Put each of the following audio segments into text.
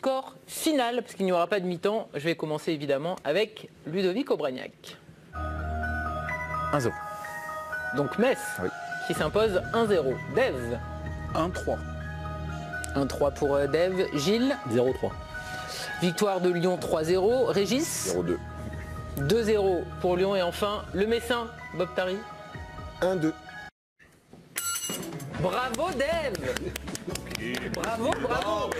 score final, parce qu'il n'y aura pas de mi-temps. Je vais commencer évidemment avec Ludovic Aubragnac. 1-0. Donc Metz Oui. qui s'impose 1-0. Dev, 1-3. 1-3 pour euh, Dev. Gilles, 0-3. victoire de Lyon 3-0. Régis, 0-2. 2-0 pour Lyon. Et enfin, le Messin, Bob Tari. 1-2. Bravo Dev Bravo, bravo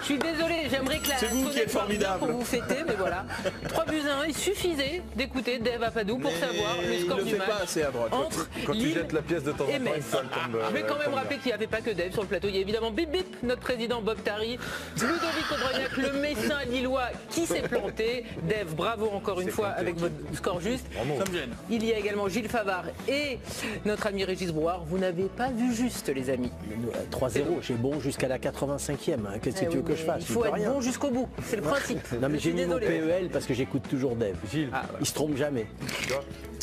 Je suis désolé, j'aimerais que la C'est vous qui êtes formidable. pour vous fêter, mais voilà. 3 buts à 1, il suffisait d'écouter Dev Apadou pour Mais savoir le il score le du fait match pas assez à droite. entre Quand tu Lille jettes la pièce de temps en temps, une tombe, Je vais euh, quand même rappeler qu'il n'y avait pas que Dev sur le plateau. Il y a évidemment Bip Bip, notre président Bob Tari, Ludovic Aubragnac, le messin lillois qui s'est planté. Dev, bravo encore une fois avec votre score juste. Ça me gêne. Il y a également Gilles Favard et notre ami Régis Brouard. Vous n'avez pas vu juste, les amis. Nous, euh, 3-0, j'ai bon jusqu'à la 85e. hein. Qu'est-ce que Eh tu veux que je fasse Il faut être rien. bon jusqu'au bout, c'est le principe. Non mais Je j'ai suis mis mon désolé. PEL parce que j'écoute toujours Dev. Gilles, Ah, ouais. Il se trompe jamais.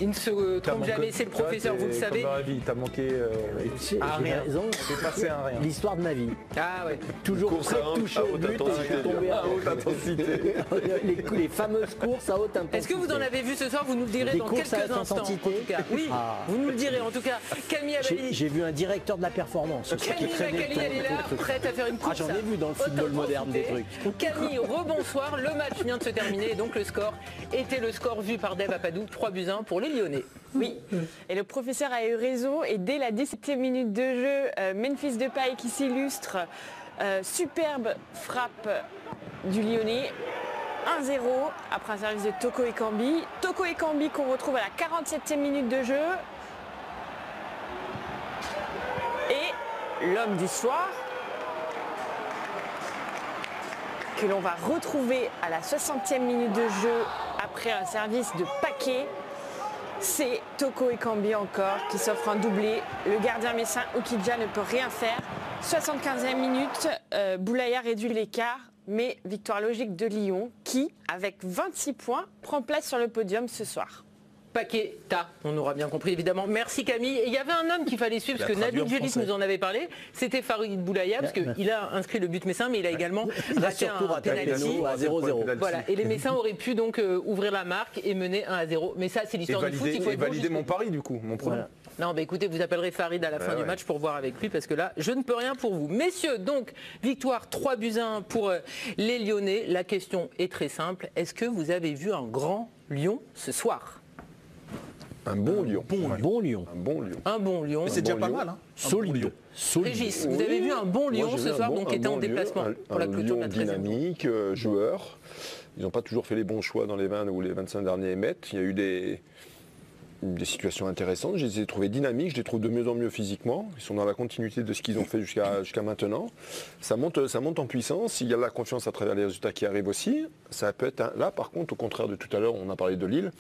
Il ne se euh, trompe jamais, c'est le professeur, vous le savez. dans la vie, t'as manqué. euh, Ah, rien. raison. Passé rien. L'histoire de ma vie. Ah ouais. Toujours toucher à au haute but et je intensité, suis tombé à haute intensité. les, les fameuses courses à haute intensité. Est-ce que vous en avez vu ce soir? Vous nous le direz Des dans courses quelques à haute instants. En intensité tout cas. Oui, Ah. vous nous le direz en tout cas. Camille J'ai Abali. j'ai vu un directeur de la performance. Camille elle est là, prête à faire une Ah, course. j'en ai vu dans le football moderne des trucs. Camille, rebonsoir. Le match vient de se terminer et donc le score était le score vu par Dave Apadou. 3 buts 1 pour les Lyonnais. Oui, et le professeur a eu raison. Et dès la 17e minute de jeu, euh, Memphis Depay qui s'illustre. euh, superbe frappe du Lyonnais. 1-0 après un service de Toko Ekambi. Toko Ekambi qu'on retrouve à la 47e minute de jeu. Et l'homme du soir que l'on va retrouver à la 60e minute de jeu après un service de paquet. C'est Toko Ekambi encore qui s'offre un doublé. Le gardien messin Okidja ne peut rien faire. 75e minute, euh, Boulaya réduit l'écart, mais victoire logique de Lyon qui, avec 26 points, prend place sur le podium ce soir. Paqueta, on aura bien compris évidemment. Merci Camille. Et il y avait un homme qu'il fallait suivre parce que Nabil français. nous en avait parlé. C'était Farid Boulaya parce qu'il a inscrit le but messin mais il a également Il a raté un raté penalty. pénalty à 0-0. Voilà, et les Messins auraient pu donc euh, ouvrir la marque et mener 1 à 0. Mais ça, c'est l'histoire du foot. Il faut et valider mon pari du coup, mon pronom. Voilà. Non, bah écoutez, vous appellerez Farid à la fin Ouais, du ouais. match pour voir avec lui parce que là, je ne peux rien pour vous. Messieurs, donc, victoire 3 buts à 1 pour euh, les Lyonnais. La question est très simple. Est-ce que vous avez vu un grand Lyon ce soir? Un bon lion. Un bon Lyon. Un bon lion. Un bon Lyon. Mais c'est bon déjà pas mal. Hein. Bon Solide. Régis, vous avez vu un bon j'ai ce soir, bon- donc qui était en lion, déplacement un- pour la un clôture de lion la 13e. dynamique, euh, joueur. Ils n'ont pas toujours fait les bons choix dans les 20 ou les 25 derniers mètres. Il y a eu des, des situations intéressantes. Je les ai trouvés dynamiques, je les trouve de mieux en mieux physiquement. Ils sont dans la continuité de ce qu'ils ont fait jusqu'à maintenant. Ça monte, ça monte en puissance. Il y a la confiance à travers les résultats qui arrivent aussi. Ça peut être un- là, par contre, au contraire de tout à l'heure, on a parlé de Lille.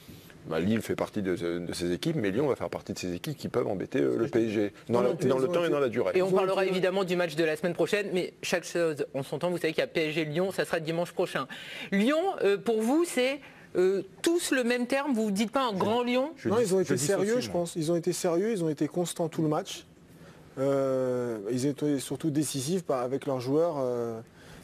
Bah, Lille fait partie de, de ces équipes, mais Lyon va faire partie de ces équipes qui peuvent embêter euh, le PSG dans, la- dans le temps et dans la durée. Et on parlera évidemment du match de la semaine prochaine, mais chaque chose en son temps, vous savez qu'il y a PSG-Lyon, ça sera dimanche prochain. Lyon, euh, pour vous, c'est euh, tous le même terme? Vous ne dites pas un grand Lyon? Je non, dis- ils ont été sérieux, je pense. Ils ont été sérieux, ils ont été constants tout le match. Euh, ils ont été surtout décisifs avec leurs joueurs euh,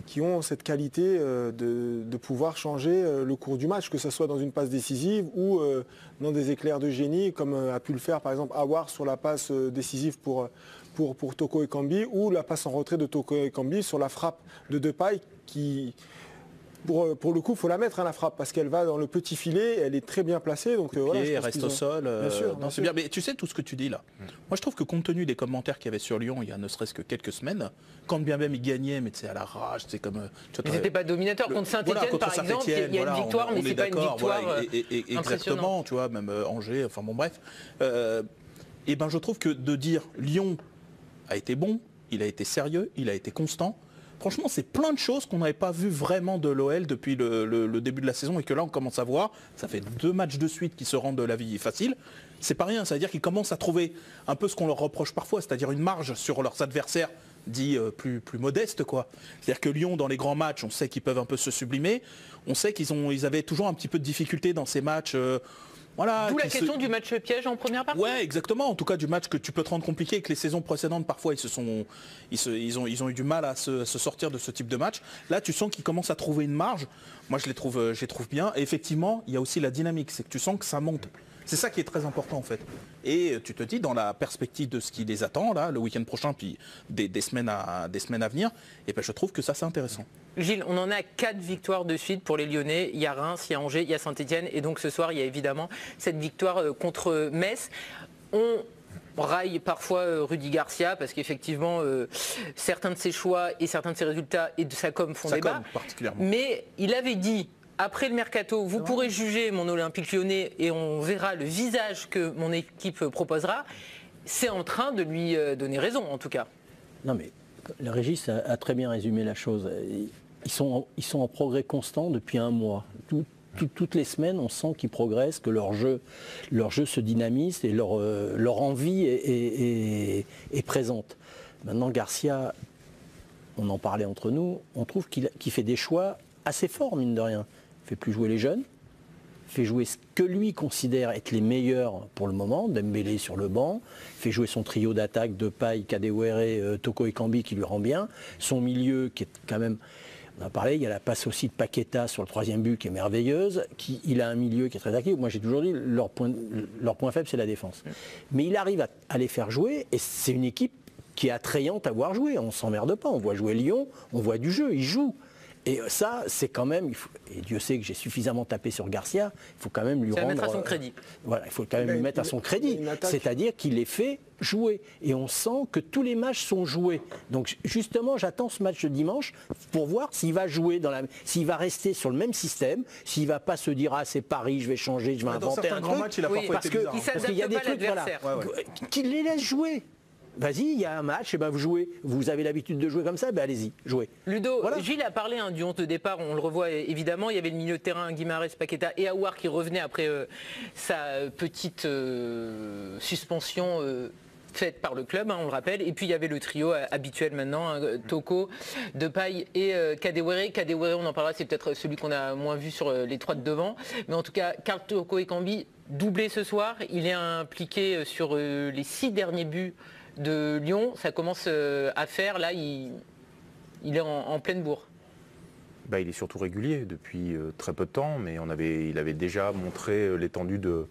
qui ont cette qualité euh, de, pouvoir changer euh, le cours du match, que ce soit dans une passe décisive ou euh, dans des éclairs de génie, comme a pu le faire par exemple Awar sur la passe décisive pour, pour, Toko Ekambi, ou la passe en retrait de Toko Ekambi sur la frappe de Depay qui, pour, euh, pour le coup, il faut la mettre, hein, la frappe, parce qu'elle va dans le petit filet, elle est très bien placée. Donc, euh, voilà, Pied, je pense reste au ont- sol. euh, Bien sûr, non, bien c'est sûr. bien. Mais tu sais tout ce que tu dis là. Moi, je trouve que compte tenu des commentaires qu'il y avait sur Lyon il y a ne serait-ce que quelques semaines, quand bien même ils gagnaient, mais c'est à la rage, c'est comme. euh, tu vois, Ils n'étaient pas dominateurs. le- Contre Saint-Etienne, voilà, contre par exemple, il y a Saint-Étienne, une voilà, victoire, on- mais c'est est pas une d'accord, victoire voilà, euh, et- et- et- impressionnante. Exactement, tu vois, même euh, Angers, enfin bon bref. Euh, et ben je trouve que de dire Lyon a été bon, il a été sérieux, il a été constant. Franchement, c'est plein de choses qu'on n'avait pas vu vraiment de l'OL depuis le, début de la saison et que là on commence à voir. Ça fait deux matchs de suite qui se rendent de la vie facile. C'est pas rien, ça veut dire qu'ils commencent à trouver un peu ce qu'on leur reproche parfois, c'est-à-dire une marge sur leurs adversaires dit euh, plus, plus modeste quoi. C'est-à-dire que Lyon dans les grands matchs, on sait qu'ils peuvent un peu se sublimer. On sait qu'ils avaient toujours un petit peu de difficulté dans ces matchs euh, Voilà, D'où la se- question du match piège en première partie. Ouais, exactement. En tout cas, du match que tu peux te rendre compliqué et que les saisons précédentes, parfois, ils, se sont, ils, se- ils ont, ils ont eu du mal à se, à se sortir de ce type de match. Là, tu sens qu'ils commencent à trouver une marge. Moi, je les trouve, euh, je les trouve bien. Et effectivement, il y a aussi la dynamique. C'est que tu sens que ça monte. C'est ça qui est très important, en fait. Et tu te dis, dans la perspective de ce qui les attend, là, le week-end prochain, puis des, des semaines, à, des semaines à venir, et ben, je trouve que ça, c'est intéressant. Gilles, on en a quatre victoires de suite pour les Lyonnais. Il y a Reims, il y a Angers, il y a Saint-Etienne. Et donc ce soir, il y a évidemment cette victoire euh, contre Metz. On raille parfois euh, Rudy Garcia parce qu'effectivement, euh, certains de ses choix et certains de ses résultats et de sa com font Ça débat. particulièrement. Mais il avait dit, après le mercato, vous pourrez juger mon Olympique lyonnais et on verra le visage que mon équipe proposera. C'est en train de lui euh, donner raison, en tout cas. Non mais le Régis a, a très bien résumé la chose. Ils sont, en, ils sont en progrès constant depuis un mois. Tout- tout- toutes les semaines, on sent qu'ils progressent, que leur jeu, leur jeu se dynamise et leur, euh, leur envie est, est- est- est présente. Maintenant, Garcia, on en parlait entre nous, on trouve qu'il qu'il fait des choix assez forts, mine de rien. Fait plus jouer les jeunes, fait jouer ce que lui considère être les meilleurs pour le moment, Dembélé sur le banc, fait jouer son trio d'attaque de Paille, Kadewere, euh, Toko et Kambi qui lui rend bien, son milieu qui est quand même, on a parlé, il y a la passe aussi de Paqueta sur le troisième but qui est merveilleuse, qui, il a un milieu qui est très actif, moi j'ai toujours dit, leur point, leur point faible c'est la défense. Mais il arrive à, à les faire jouer et c'est une équipe qui est attrayante à voir jouer, on s'emmerde pas, on voit jouer Lyon, on voit du jeu, ils jouent. Et ça, c'est quand même, il faut- et Dieu sait que j'ai suffisamment tapé sur Garcia, il faut quand même lui rendre... mettre à son euh, crédit. Voilà, il faut quand même lui mettre à son crédit. C'est-à-dire qu'il les fait jouer. Et on sent que tous les matchs sont joués. Donc justement, j'attends ce match de dimanche pour voir s'il va jouer dans la, s'il va rester sur le même système, s'il va pas se dire ah c'est Paris, je vais changer, je vais Dans inventer certains un matchs, il a Oui, parfois parce été que- bizarre. il hein. Parce qu'il y a des trucs, voilà, l'adversaire. qu'il les laisse jouer. Vas-y, il y a un match, et ben vous jouez. Vous avez l'habitude de jouer comme ça, ben allez-y, jouez. Ludo, Voilà. Gilles a parlé hein, du 11 de départ, on le revoit évidemment. Il y avait le milieu de terrain Guimarães, Paqueta et Aouar qui revenait après euh, sa petite euh, suspension euh, faite par le club, hein, on le rappelle. Et puis il y avait le trio habituel maintenant, hein, Toko, Depay et euh, Kadewere. Kadewere, on en parlera, c'est peut-être celui qu'on a moins vu sur euh, les trois de devant. Mais en tout cas, Karl Toko et Cambi doublé ce soir. Il est impliqué sur euh, les six derniers buts de Lyon. Ça commence euh, à faire. Là, il, il est en, pleine bourre. Bah, il est surtout régulier depuis euh, très peu de temps, mais on avait, il avait déjà montré euh, l'étendue de,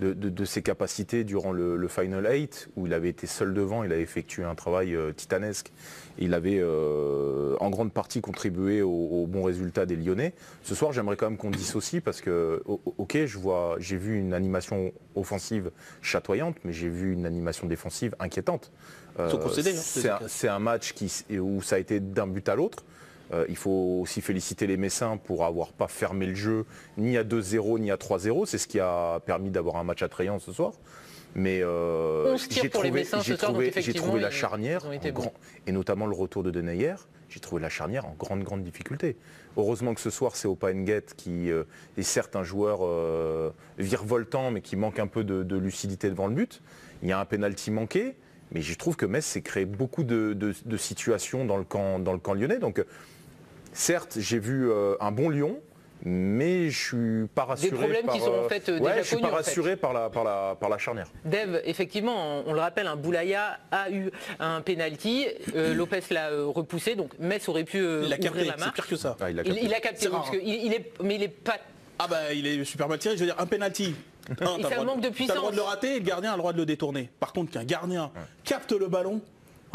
de, de- de ses capacités durant le, le Final 8, où il avait été seul devant, il avait effectué un travail euh, titanesque. Il avait euh, en grande partie contribué au, au bon résultat des Lyonnais. Ce soir, j'aimerais quand même qu'on dissocie parce que, ok, je vois, j'ai vu une animation offensive chatoyante, mais j'ai vu une animation défensive inquiétante. Euh, hein, c'est un, match qui, où ça a été d'un but à l'autre. Euh, il faut aussi féliciter les Messins pour avoir pas fermé le jeu ni à 2-0 ni à 3-0. C'est ce qui a permis d'avoir un match attrayant ce soir. Mais euh, 11 tirs j'ai trouvé, j'ai trouvé, la charnière, grand- et notamment le retour de Denayer, j'ai trouvé la charnière en grande, grande difficulté. Heureusement que ce soir, c'est Opa Nguet qui euh, est certes un joueur euh, virevoltant, mais qui manque un peu de, de lucidité devant le but. Il y a un penalty manqué, mais je trouve que Metz s'est créé beaucoup de, de- de situations dans le camp, dans le camp lyonnais. Donc, certes, j'ai vu euh, un bon Lyon, mais je suis pas rassuré. problèmes par, qui sont, en euh, fait, euh, ouais, déjà je suis pas en fait. rassuré par la, par, la, par la charnière. Dev, effectivement, on, le rappelle, un Boulaya a eu un penalty. euh, Lopez l'a repoussé, donc Metz aurait pu euh, Il a ouvrir capté, la c'est marque. pire que ça. Ah, il a capté. il a capté, C'est oui, rare, parce que il, il est, mais il est pas. Ah bah il est super mal tiré, je veux dire un penalty. Un, t'as Et le ça droit manque de T'as le droit de le puissance. rater et le gardien a le droit de le détourner. Par contre qu'un gardien capte le ballon,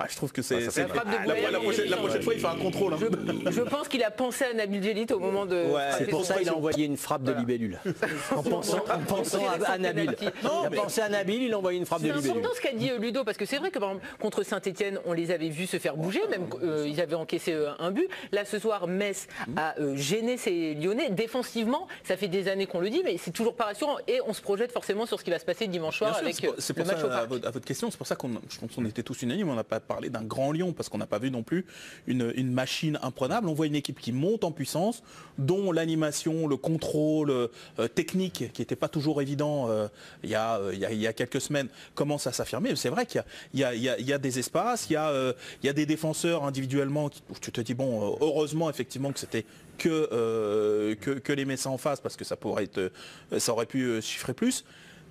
je trouve que c'est... C'est- c'est La la, prochaine, la prochaine fois il fait un contrôle. hein. Je, je pense qu'il a pensé à Nabil Djelit au moment de. Ouais, C'est pour ça qu'il a envoyé une frappe de libellule. En pensant, en pensant à, à Nabil. il a pensé à Nabil, il a envoyé une frappe de C'est libellule. important ce qu'a dit euh, Ludo, parce que c'est vrai que par exemple, contre Saint-Etienne, on les avait vus se faire bouger, même euh, ils avaient encaissé euh, un but. Là ce soir, Metz a euh, gêné ses Lyonnais. Défensivement, ça fait des années qu'on le dit, mais c'est toujours pas rassurant. Et on se projette forcément sur ce qui va se passer dimanche soir Bien avec c'est pour- c'est le pour match ça, au à parc. votre, à votre question, c'est pour ça qu'on était tous unanimes, on n'a pas parler d'un grand Lyon, parce qu'on n'a pas vu non plus une, une machine imprenable. On voit une équipe qui monte en puissance, dont l'animation, le contrôle euh, technique, qui n'était pas toujours évident euh, il, y a, euh, y quelques semaines, commence à s'affirmer. C'est vrai qu'il y y a, des espaces, il y a, y a des défenseurs individuellement où tu te dis, bon, heureusement effectivement que c'était que, que, que les Messins en face, parce que ça, pourrait être, ça aurait pu chiffrer plus.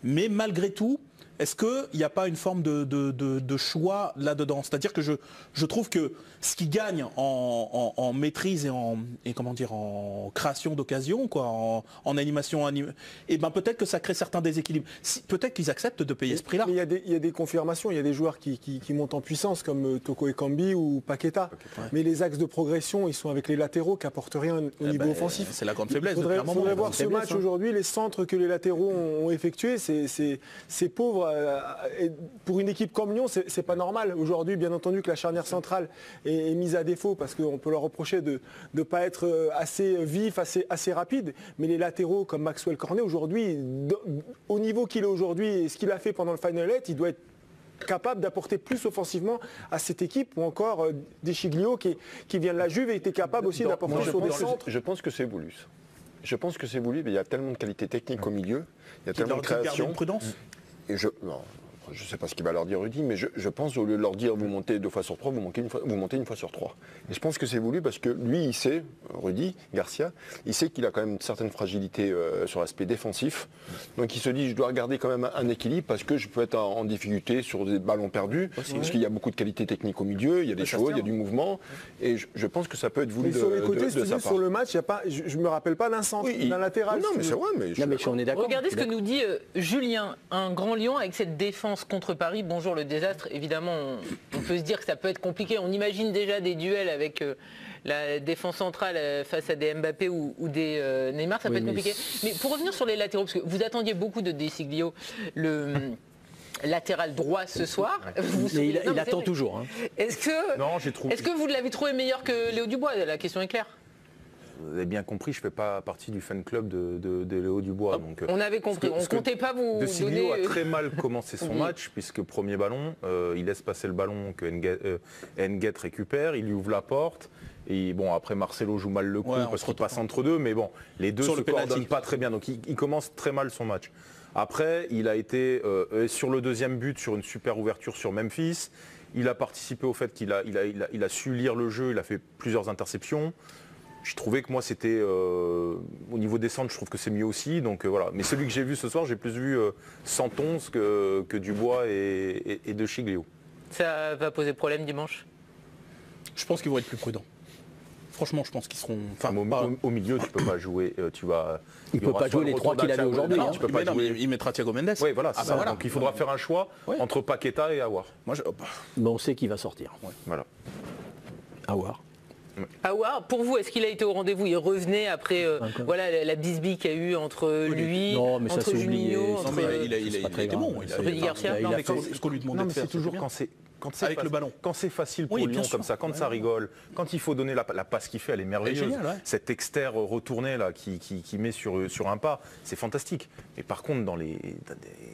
Mais malgré tout, est-ce qu'il n'y a pas une forme de, de- de- de choix là-dedans? C'est-à-dire que je, je trouve que ce qui gagne en, en- en maîtrise et en, et comment dire, en création d'occasion, quoi, en, en animation, anim- et ben peut-être que ça crée certains déséquilibres. Si- peut-être qu'ils acceptent de payer ce prix-là. Il y, a des, il y a des confirmations, il y a des joueurs qui, qui- qui montent en puissance comme euh, Toko Ekambi ou Paqueta. Mais les axes de progression, ils sont avec les latéraux qui apportent rien au Eh niveau ben, offensif. C'est la grande faiblesse. Il faudrait, voir ce match hein. aujourd'hui, les centres que les latéraux ont, ont effectués, c'est pauvre. Euh, et pour une équipe comme Lyon, c'est pas normal. Aujourd'hui, bien entendu que la charnière centrale est, est mise à défaut parce qu'on peut leur reprocher de ne pas être euh, assez vif, assez, assez rapide. Mais les latéraux comme Maxwell Cornet, aujourd'hui, au niveau qu'il est aujourd'hui et ce qu'il a fait pendant le Final 8, il doit être capable d'apporter plus offensivement à cette équipe ou encore euh, Deschiglio qui, qui vient de la Juve et était capable aussi d'apporter sur des centres. je pense que c'est voulu. ça. Je pense que c'est voulu, mais il y a tellement de qualité technique au milieu, il y a Qui tellement de création. une prudence. Je, non, je ne sais pas ce qu'il va leur dire Rudy, mais je, je pense au lieu de leur dire vous montez deux fois sur trois, vous, manquez une fois, vous montez une fois sur trois. Et je pense que c'est voulu parce que lui, il sait, Rudy Garcia, il sait qu'il a quand même une certaine fragilité euh, sur l'aspect défensif. Donc il se dit je dois garder quand même un, équilibre parce que je peux être en, en difficulté sur des ballons perdus, parce qu'il y a beaucoup de qualité technique au milieu, il y a des choses, se il y a du mouvement. Et je, je pense que ça peut être voulu Mais de, sur les côtés, de- si de tu sa veux, part. sur le match, y a pas, je ne me rappelle pas d'un centre, Oui, d'un latéral. Non, mais c'est vrai, mais je Non, mais on est d'accord. Regardez ce que nous dit euh, Julien, un grand Lyon avec cette défense contre Paris. Bonjour le désastre. Évidemment, on, on peut se dire que ça peut être compliqué. On imagine déjà des duels avec euh, la défense centrale euh, face à des Mbappé ou, ou des euh, Neymar. Ça Oui, peut être compliqué. Mais pour revenir sur les latéraux, parce que vous attendiez beaucoup de Desiglio, le latéral droit ce soir. Vous Mais il, Non, il mais c'est attend toujours. hein. Est-ce que, Non, j'ai trouvé. est-ce que vous l'avez trouvé meilleur que Léo Dubois? La question est claire. Vous avez bien compris, je ne fais pas partie du fan club de, de- de Léo Dubois. donc, euh, On avait compris. que- On que comptait pas vous De Siglio donner. a très mal commencé son Oui. match, puisque premier ballon, euh, il laisse passer le ballon que Ngue- euh, Nguet récupère, il lui ouvre la porte. Et bon, après Marcelo joue mal le coup Ouais, parce qu'il passe entre deux, mais bon, les deux Sur se le coordonnent pas très bien. Donc il, il commence très mal son match. Après, il a été euh, euh, sur le deuxième but, sur une super ouverture sur Memphis. Il a participé au fait qu'il a, il a, il a- il a su lire le jeu, il a fait plusieurs interceptions. Je trouvais que moi c'était euh, au niveau des centres, je trouve que c'est mieux aussi. Donc euh, voilà. Mais celui que j'ai vu ce soir, j'ai plus vu euh, Santonce que, que Dubois et, et, et De Chiglio. Ça va poser problème dimanche? Je pense qu'ils vont être plus prudents. Franchement, je pense qu'ils seront. Enfin, au, pas- au- au milieu, tu peux pas jouer. euh, tu vas. Il peut pas jouer le les trois qu'il avait aujourd'hui, hein. pas non, jouer. il mettra Thiago Mendes. Oui, voilà. Ah bah ça. voilà. Donc il faudra faire un choix Ouais. entre Paqueta et Awar. Moi, je- Mais on sait qu'il va sortir. Voilà. Voir. Aouar, pour vous, est-ce qu'il a été au rendez-vous? Il revenait après euh, voilà, la, la bisbille qu'il y a eu entre lui, Non, mais ça, entre. Juninho, entre... mais il a, il a- il a- il très a été grave. bon. Il a- Garcia, il a- non, mais il a quand- fait- ce qu'on lui demandait Non, de faire, c'est toujours quand c'est quand c'est Avec le ballon. Quand c'est facile pour Oui, Lyon comme ça, quand ça rigole, quand il faut donner la, la passe qu'il fait, elle est merveilleuse. ouais. Cet externe retourné là qui, qui- qui met sur, sur un pas, c'est fantastique. Mais par contre, dans les,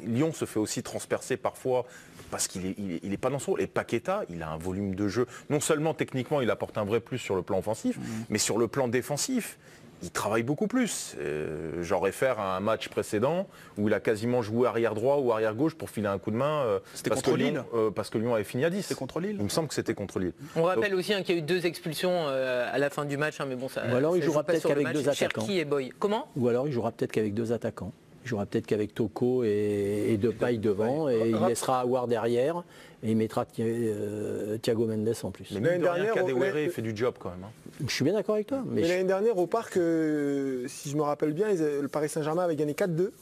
Lyon se fait aussi transpercer parfois parce qu'il est, il est, il est pas dans son rôle. Et Paqueta, il a un volume de jeu. Non seulement techniquement, il apporte un vrai plus sur le plan offensif, Mmh. mais sur le plan défensif. Il travaille beaucoup plus. Euh, J'en réfère à un match précédent où il a quasiment joué arrière droit ou arrière gauche pour filer un coup de main. euh, C'était parce contre que Lyon- Lille euh, Parce que Lyon avait fini à 10. C'était contre Lille Il me semble que c'était contre Lille. On rappelle aussi hein, qu'il y a eu deux expulsions euh, à la fin du match, hein, mais bon, ça. Ou alors il jouera joue peut-être qu'avec deux attaquants. Cherki et Boy. Comment Ou alors il jouera peut-être qu'avec deux attaquants. Il jouera peut-être qu'avec Toko et, et Depay devant et il laissera Awar derrière et il mettra Thi- euh, Thiago Mendes en plus. Mais L'année de dernière, Kadewere, fait du job quand même. hein. Je suis bien d'accord avec toi. Mais Mais je- l'année dernière, au parc, euh, si je me rappelle bien, le Paris Saint-Germain avait gagné 4-2.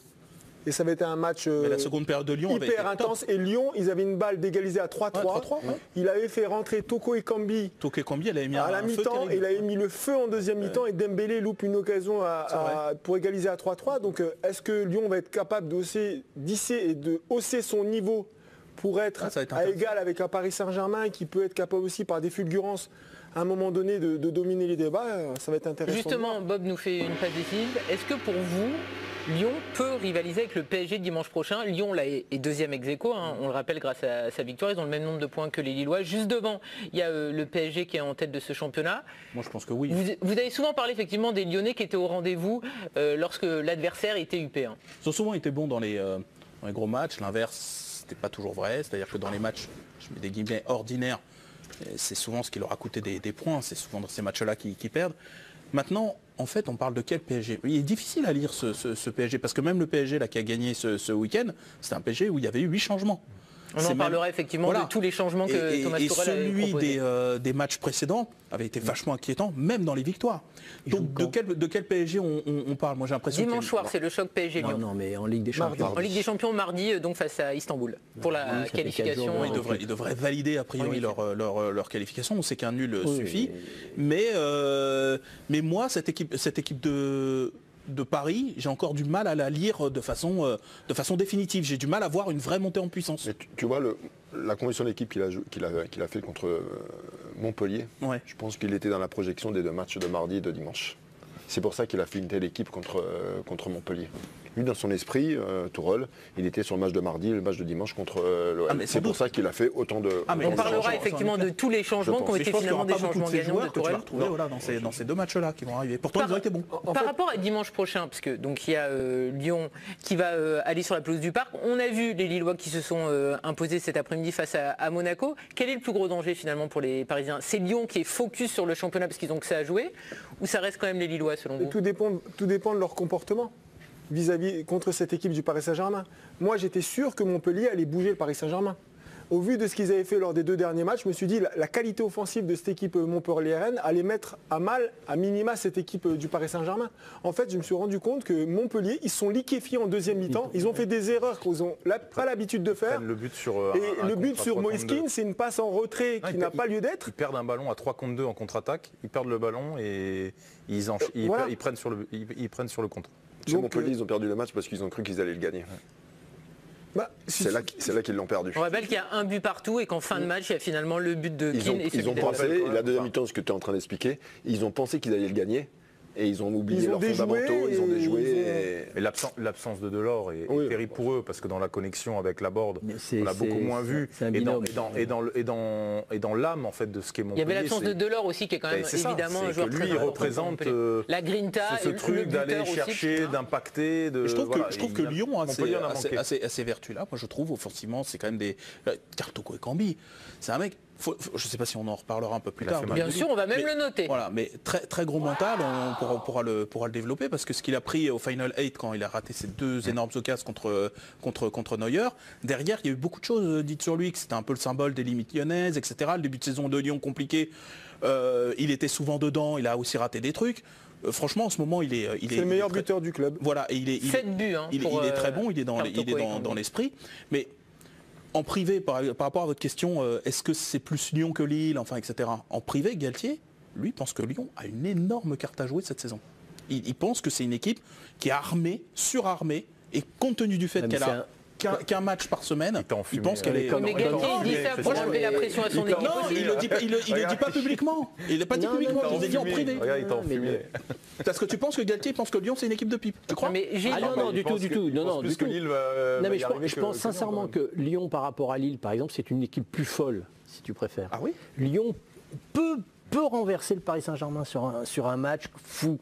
Et ça avait été un match euh, la seconde période de Lyon hyper top. intense. Et Lyon, ils avaient une balle d'égalisée à 3-3. Ouais, 3-3, ouais. Il avait fait rentrer Toko et Kambi Toké Combi, elle avait mis à un la mi-temps. et Il avait mis le feu en deuxième mi-temps et Dembélé loupe une occasion à- à- pour égaliser à 3-3. Donc euh, est-ce que Lyon va être capable d'hausser d'hisser et de hausser son niveau pour être Ah, ça va être à égal avec un Paris Saint-Germain qui peut être capable aussi par des fulgurances à un moment donné de, de dominer les débats, ça va être intéressant. Justement, Bob nous fait une passe décisive. Est-ce que pour vous, Lyon peut rivaliser avec le PSG dimanche prochain? Lyon là, est est deuxième ex aequo, hein, on le rappelle grâce à sa victoire. Ils ont le même nombre de points que les Lillois. Juste devant, il y a euh, le PSG qui est en tête de ce championnat. Moi, je pense que oui. Vous, vous avez souvent parlé effectivement des Lyonnais qui étaient au rendez-vous euh, lorsque l'adversaire était UP1. Ils ont souvent été bons dans les, euh, dans les gros matchs. L'inverse, pas toujours vrai. C'est-à-dire que dans les matchs, je mets des guillemets ordinaires, euh, c'est souvent ce qui leur a coûté des, points. C'est souvent dans ces matchs-là qu'ils qu'ils perdent. Maintenant, en fait, on parle de quel PSG Il est difficile à lire ce, PSG parce que même le PSG là, qui a gagné ce, ce week-end, c'était un PSG où il y avait eu huit changements. On en même- parlera effectivement Voilà. de tous les changements que et, et- Thomas et avait celui des, euh, des matchs précédents avait été vachement inquiétant, même dans les victoires. Il Donc de quel, de quel PSG on, on- on parle? Moi j'ai l'impression Dimanche soir, c'est le choc PSG Non, Lyon. non, mais en Ligue des Mardi. Champions. En Ligue des Champions mardi, euh, donc face à Istanbul, pour la Oui, qualification. jours, ils, devraient, ils devraient valider a priori Oui, leur, euh, leur, leur qualification. On sait qu'un nul Oui, suffit. Mais, euh, mais moi, cette équipe, cette équipe de, de Paris, j'ai encore du mal à la lire de façon, euh, de façon définitive. J'ai du mal à voir une vraie montée en puissance. Mais tu, tu vois, le- la condition d'équipe qu'il a, qu'il a, qu'il a fait contre euh, Montpellier, Ouais. je pense qu'il était dans la projection des deux matchs de mardi et de dimanche. C'est pour ça qu'il a fait une telle équipe contre, euh, contre Montpellier. Lui, dans son esprit, euh, Tourelle, il était sur le match de mardi le match de dimanche contre euh, l'OL. Ah, C'est pour doute. ça qu'il a fait autant de. Ah, mais On parlera effectivement de tous les changements qui ont été finalement des de changements gagnants de joueurs que tu vas Tourelle. retrouver voilà, dans, ces, dans ces deux matchs-là qui vont arriver. Pourtant, Par- ils ont été bons. Par rapport à dimanche prochain, parce que donc il y a euh, Lyon qui va euh, aller sur la pelouse du Parc. On a vu les Lillois qui se sont euh, imposés cet après-midi face à, à Monaco. Quel est le plus gros danger finalement pour les Parisiens? C'est Lyon qui est focus sur le championnat parce qu'ils ont que ça à jouer, ou ça reste quand même les Lillois selon vous? tout dépend, tout dépend de leur comportement vis-à-vis contre cette équipe du Paris Saint-Germain. Moi, j'étais sûr que Montpellier allait bouger le Paris Saint-Germain. Au vu de ce qu'ils avaient fait lors des deux derniers matchs, je me suis dit la, la qualité offensive de cette équipe euh, Montpellier-Rennes allait mettre à mal, à minima, cette équipe euh, du Paris Saint-Germain. En fait, je me suis rendu compte que Montpellier, ils sont liquéfiés en deuxième mi-temps. Ils ont fait des erreurs qu'ils n'ont pas l'habitude de faire. le but sur euh, Et un- le but sur 3 contre Moiskin, 2. c'est une passe en retrait Non, qui n'a pas lieu d'être. Ils perdent un ballon à 3 contre 2 en contre-attaque, ils perdent le ballon et ils, encha- ils, voilà. ils prennent, sur le, ils prennent sur le contre. Chez Donc, Montpellier, euh, ils ont perdu le match parce qu'ils ont cru qu'ils allaient le gagner. Bah, C'est là, qu'- c'est là qu'ils l'ont perdu. On rappelle qu'il y a un but partout et qu'en fin de match, il y a finalement le but de Ils Keane ont, et ils ont pensé, la deuxième mi-temps, ce que tu es en train d'expliquer, ils ont pensé qu'ils allaient le gagner et ils ont oublié Ils ont leurs déjoué fondamentaux, ils ont déjoué. ils ont- et- l'absence l'absence de Delors est, est Oui. terrible pour eux parce que dans la connexion avec la board, on l'a beaucoup moins vu. Et dans, et, dans, et, dans et dans- et dans l'âme en fait de ce qu'est Il y Montpellier. avait l'absence de Delors aussi qui est quand même Ben, ça, évidemment un joueur que lui, très il représente, Montpellier. euh, la grinta, C'est ce truc d'aller chercher, d'impacter. De, Je trouve voilà, que, je trouve que Lyon a ces, Montpellier ces vertus-là. Moi, je trouve, offensivement, c'est quand même des. euh, Cartoko et Cambi, c'est un mec. Faut- faut- je ne sais pas si on en reparlera un peu plus tard. Bien sûr, on va même Mais- le noter. Voilà, mais très, très gros mental, on pourra, on pourra le, pourra le développer parce que ce qu'il a pris au Final 8 quand il a raté ses deux énormes occasions contre, contre, contre Neuer, derrière il y a eu beaucoup de choses euh, dites sur lui, que c'était un peu le symbole des limites lyonnaises, etc. Le début de saison de Lyon compliqué, euh, il était souvent dedans, il a aussi raté des trucs. Euh, franchement, en ce moment, il est. il C'est est- le il meilleur est très- buteur du club. Voilà, et il est. il est- 7 buts hein, il, il est très bon, il est dans, dans l'esprit. Mais en privé, par, par rapport à votre question, euh, est-ce que c'est plus Lyon que Lille, enfin, etc. En privé, Galtier, lui, pense que Lyon a une énorme carte à jouer cette saison. Il, il pense que c'est une équipe qui est armée, surarmée, et compte tenu du fait qu'elle a qu'un match par semaine, Il pense qu'elle est... comme- Mais Non, Galtier, il dit ça pour enlever la pression à son équipe. Non, il le dit pas, il le, dit pas publiquement. Il n'est pas dit Non, publiquement, non, il non, le dit en privé. Regarde, il t'a Non, mais enfumé. Parce que tu penses que Galtier pense que Lyon c'est une équipe de pipe. Tu crois Non, mais Ah non, non, Il du tout, du tout. Non, non, plus du que tout. Lille va- Non, va mais y je, pense sincèrement que Lyon par rapport à Lille, par exemple, c'est une équipe plus folle, si tu préfères. Ah oui? Lyon peut, peut renverser le Paris Saint-Germain sur un, sur un match fou.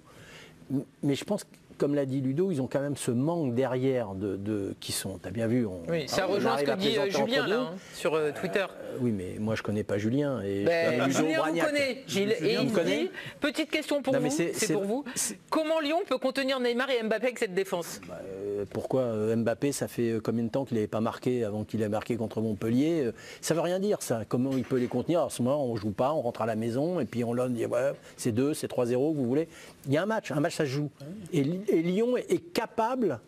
Mais je pense que, comme l'a dit Ludo, ils ont quand même ce manque derrière de, de- qui sont. T'as bien vu. On, Oui, ça on rejoint ce que dit euh, Julien là, hein, sur euh, Twitter. Euh, oui, mais moi je connais pas Julien et, Ben, Ludo Julien vous Bragnac. connaît, Gilles, et Julien il vous connaît dit, petite question pour Non, vous, c'est- pour vous, comment Lyon peut contenir Neymar et Mbappé avec cette défense? Euh, pourquoi Mbappé, ça fait combien de temps qu'il n'avait pas marqué avant qu'il ait marqué contre Montpellier Ça veut rien dire ça. Comment il peut les contenir? À ce moment, on joue pas, on rentre à la maison et puis on leur dit ouais, c'est 2, c'est 3-0 que vous voulez. Il y a un match, un match ça se joue. Et, et Lyon est, capable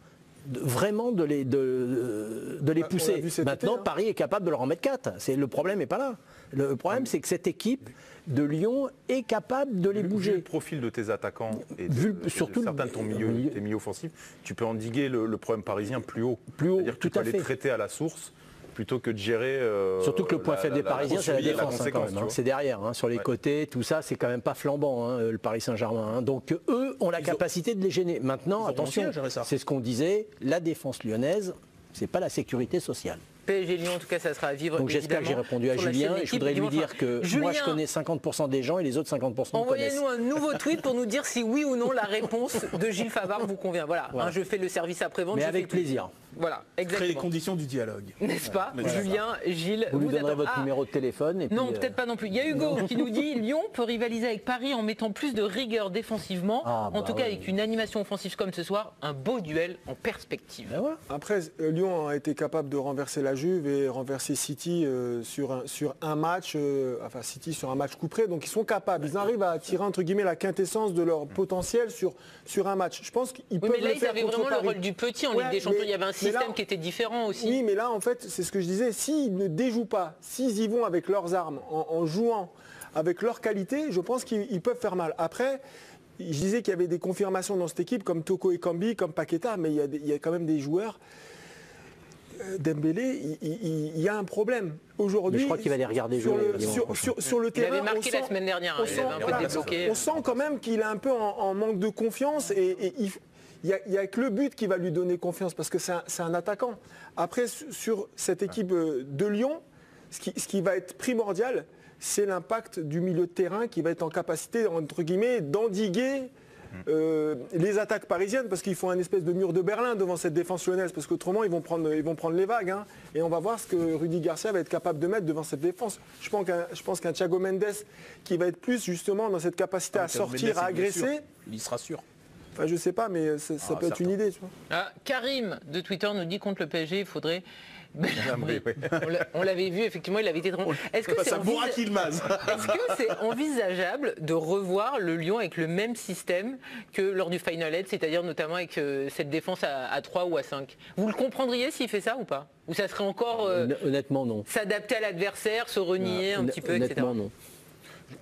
de- vraiment de les, de, de les Bah, pousser. Maintenant, été, hein. Paris est capable de leur en mettre 4. C'est, le problème n'est pas là. Le problème, c'est que cette équipe de Lyon est capable de les Vu- Vu bouger. le profil de tes attaquants et de, Vu et de surtout le- certains de ton milieu, tes milieux offensifs, tu peux endiguer le, le problème parisien plus haut. Plus haut, C'est-à-dire que tu peux à les fait. traiter à la source plutôt que de gérer. euh, Surtout que le point la- faible des la Parisiens, c'est la défense. hein, hein. C'est derrière, hein, sur les Ouais. côtés, tout ça, c'est quand même pas flambant, hein, le Paris Saint-Germain. hein. Donc eux ont la Ils ont- capacité de les gêner. Maintenant, attention, c'est ce qu'on disait, la défense lyonnaise, c'est pas la sécurité sociale. PSG Lyon, en tout cas, ça sera à vivre. Donc j'espère que j'ai répondu à Julien et je voudrais lui dire que moi je connais 50% des gens et les autres 50% me connaissent. Envoyez-nous un nouveau tweet pour nous dire si oui ou non la réponse de Gilles Favard vous convient. Voilà, Voilà. hein, je fais le service après-vente. Mais avec plaisir. Voilà, Créer les exactement. conditions du dialogue. N'est-ce pas Julien, Gilles, Vous lui donnerez votre Ah, numéro de téléphone et Non, puis, euh, peut-être pas non plus. Il y a Hugo qui nous dit Lyon peut rivaliser avec Paris en mettant plus de rigueur défensivement. Ah, en bah tout cas, avec une animation offensive comme ce soir, un beau duel en perspective. ben. Après, euh, Lyon a été capable de renverser la Juve et renverser City euh, sur, un, sur un match, euh, enfin City sur un match couperé. Donc ils sont capables, ils arrivent à tirer entre guillemets la quintessence de leur potentiel sur, sur un match. Je pense qu'ils Oui, peuvent mais là, le ils avaient vraiment le rôle du petit en Ouais, Ligue des Champions. mais- Il y avait un mais système là- qui était différent aussi. Oui, mais là, en fait, c'est ce que je disais. S'ils ne déjouent pas, s'ils y vont avec leurs armes, en, en jouant avec leur qualité, je pense qu'ils ils peuvent faire mal. Après, je disais qu'il y avait des confirmations dans cette équipe, comme Toko et Kambi, comme Paqueta, mais il y a, des- il y a quand même des joueurs. Euh, Dembélé, il, il- il y a un problème. Aujourd'hui, je crois qu'il va les regarder sur jouer le, sur, prochain. sur- sur le Il terrain. avait marqué on la sent- semaine dernière. on hein, Il sent, avait un peu voilà, débloqué. on sent quand même qu'il est un peu en, en manque de confiance et, et il n'y a, que le but qui va lui donner confiance parce que c'est un, attaquant. Après, su- sur cette équipe euh, de Lyon, ce qui, ce qui va être primordial, c'est l'impact du milieu de terrain qui va être en capacité, entre guillemets, d'endiguer euh, les attaques parisiennes parce qu'il faut un espèce de mur de Berlin devant cette défense lyonnaise parce qu'autrement ils vont prendre, ils vont prendre les vagues hein. et on va voir ce que Rudy Garcia va être capable de mettre devant cette défense. Je pense qu'un, je pense qu'un Thiago Mendes qui va être plus justement dans cette capacité à sortir, à agresser, Il sera sûr. Enfin je sais pas mais ça, ça Ah, peut être une idée. tu vois. Ah, Karim de Twitter nous dit contre le PSG, il faudrait. Oui, oui. On l'a- On l'avait vu, effectivement, il avait été trompé. Est-ce que c'est Ça envisa- Bourrak Yilmaz. est-ce que c'est envisageable de revoir le Lyon avec le même système que lors du Final 8, c'est-à-dire notamment avec euh, cette défense à, à 3 ou à 5 Vous le comprendriez s'il fait ça ou pas? Ou ça serait encore euh, Honn- Honnêtement, non. s'adapter à l'adversaire, se renier un petit peu, etc. Honnêtement, non.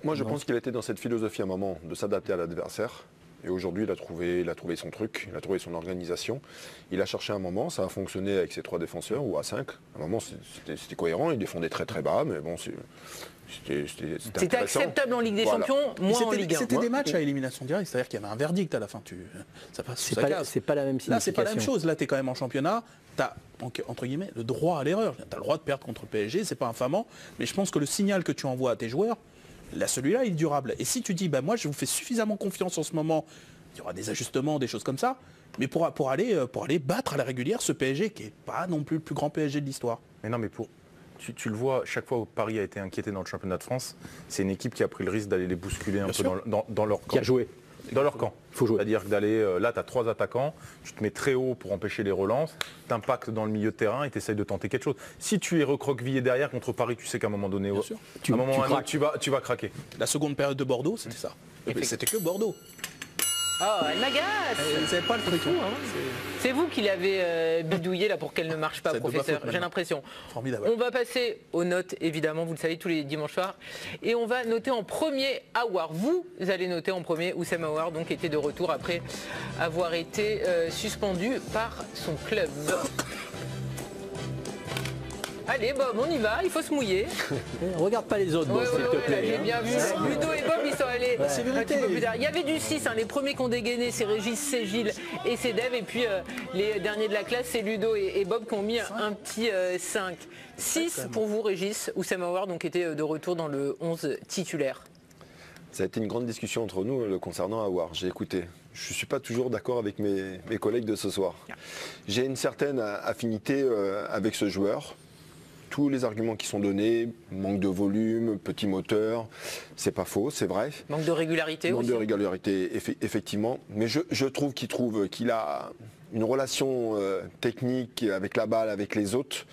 Moi, je pense qu'il était dans cette philosophie à un moment de s'adapter à l'adversaire. Et aujourd'hui, il a, trouvé, il a trouvé son truc, il a trouvé son organisation. Il a cherché un moment, ça a fonctionné avec ses trois défenseurs ou à cinq. À un moment, c'était c'était cohérent, il défendait très très bas, mais bon, c'est- c'était c'était- c'était C'était intéressant. acceptable en Ligue des Voilà. Champions, moins en C'était Ligue 1. c'était des matchs à élimination directe, c'est-à-dire qu'il y avait un verdict à la fin. Tu, ça passe, C'est ça pas, casse. c'est pas la même Là, c'est pas la même chose. Là, tu es quand même en championnat. Tu as, entre guillemets, le droit à l'erreur. Tu as le droit de perdre contre le PSG, c'est pas infamant. Mais je pense que le signal que tu envoies à tes joueurs, là, celui-là, il est durable. Et si tu dis, bah, moi, je vous fais suffisamment confiance en ce moment, il y aura des ajustements, des choses comme ça. Mais pour, pour, aller, euh, pour aller battre à la régulière ce PSG qui n'est pas non plus le plus grand PSG de l'histoire. Mais non, mais pour. Tu, tu le vois, chaque fois où Paris a été inquiété dans le championnat de France, c'est une équipe qui a pris le risque d'aller les bousculer un Bien peu dans, le- dans- dans leur camp. Qui a joué. Dans leur camp. C'est-à-dire que d'aller, euh, là, tu as trois attaquants, tu te mets très haut pour empêcher les relances, t'impactes dans le milieu de terrain et tu essayes de tenter quelque chose. Si tu es recroquevillé derrière contre Paris, tu sais qu'à un moment donné, au-. Tu- à un moment tu un autre, tu vas, tu vas craquer. La seconde période de Bordeaux, c'était ça. C'était que Bordeaux. Oh, elle m'agace savez pas le truc. hein. C'est vous qui l'avez euh, bidouillé là pour qu'elle ne marche pas, C'est professeur. J'ai l'impression. Formidable. On va passer aux notes, évidemment, vous le savez, tous les dimanches soirs. Et on va noter en premier Awar. Vous allez noter en premier Oussem Awar, donc était de retour après avoir été euh, suspendu par son club. Allez Bob, on y va, il faut se mouiller. Regarde pas les autres, Ouais, s'il ouais, te ouais, plaît. J'ai hein. bien vu. Ludo et Bob, ils sont allés c'est un petit vérité. peu plus tard. Il y avait du 6, hein, les premiers qui ont dégainé, c'est Régis, c'est Gilles et c'est Dev. Et puis euh, les derniers de la classe, c'est Ludo et, et Bob qui ont mis un petit euh, 5. 6 pour vous, Régis, Oussama Aouar, donc était euh, de retour dans le 11 titulaire. Ça a été une grande discussion entre nous le concernant Awar. J'ai écouté. Je ne suis pas toujours d'accord avec mes, mes collègues de ce soir. J'ai une certaine affinité euh, avec ce joueur. Tous les arguments qui sont donnés, manque de volume, petit moteur, c'est pas faux, c'est vrai. Manque de régularité Manque aussi. de régularité, effe- effectivement. Mais je, je trouve qu'il trouve qu'il a une relation euh, technique avec la balle, avec les autres.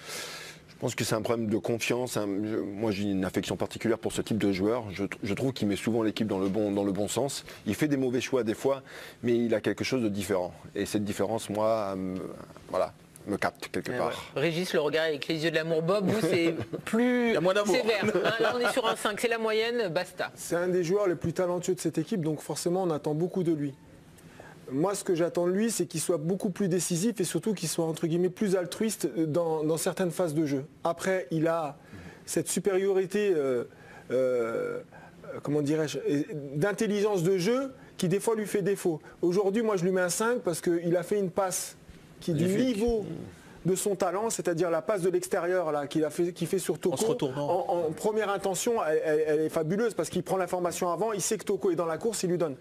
Je pense que c'est un problème de confiance. je- moi, j'ai une affection particulière pour ce type de joueur. Je, tr- je trouve qu'il met souvent l'équipe dans le bon, dans le bon sens. Il fait des mauvais choix des fois, mais il a quelque chose de différent. Et cette différence, moi, voilà, me capte quelque Ouais, part. ouais. Régis, le regard avec les yeux de l'amour. Bob, vous, c'est plus y a moins d'amour. sévère. hein. Là, on est sur un 5, c'est la moyenne, basta. C'est un des joueurs les plus talentueux de cette équipe, donc forcément on attend beaucoup de lui. moi, ce que j'attends de lui, c'est qu'il soit beaucoup plus décisif et surtout qu'il soit, entre guillemets, plus altruiste dans, dans certaines phases de jeu. Après, il a cette supériorité, euh, euh, comment dirais-je, d'intelligence de jeu qui, des fois, lui fait défaut. Aujourd'hui, moi, je lui mets un 5 parce qu'il a fait une passe qui du niveau de son talent, c'est-à-dire la passe de l'extérieur là qu'il a fait, qu'il fait sur Toko. se retournant. En, en première intention, elle, elle- elle est fabuleuse parce qu'il prend l'information avant, il sait que Toko est dans la course, il lui donne.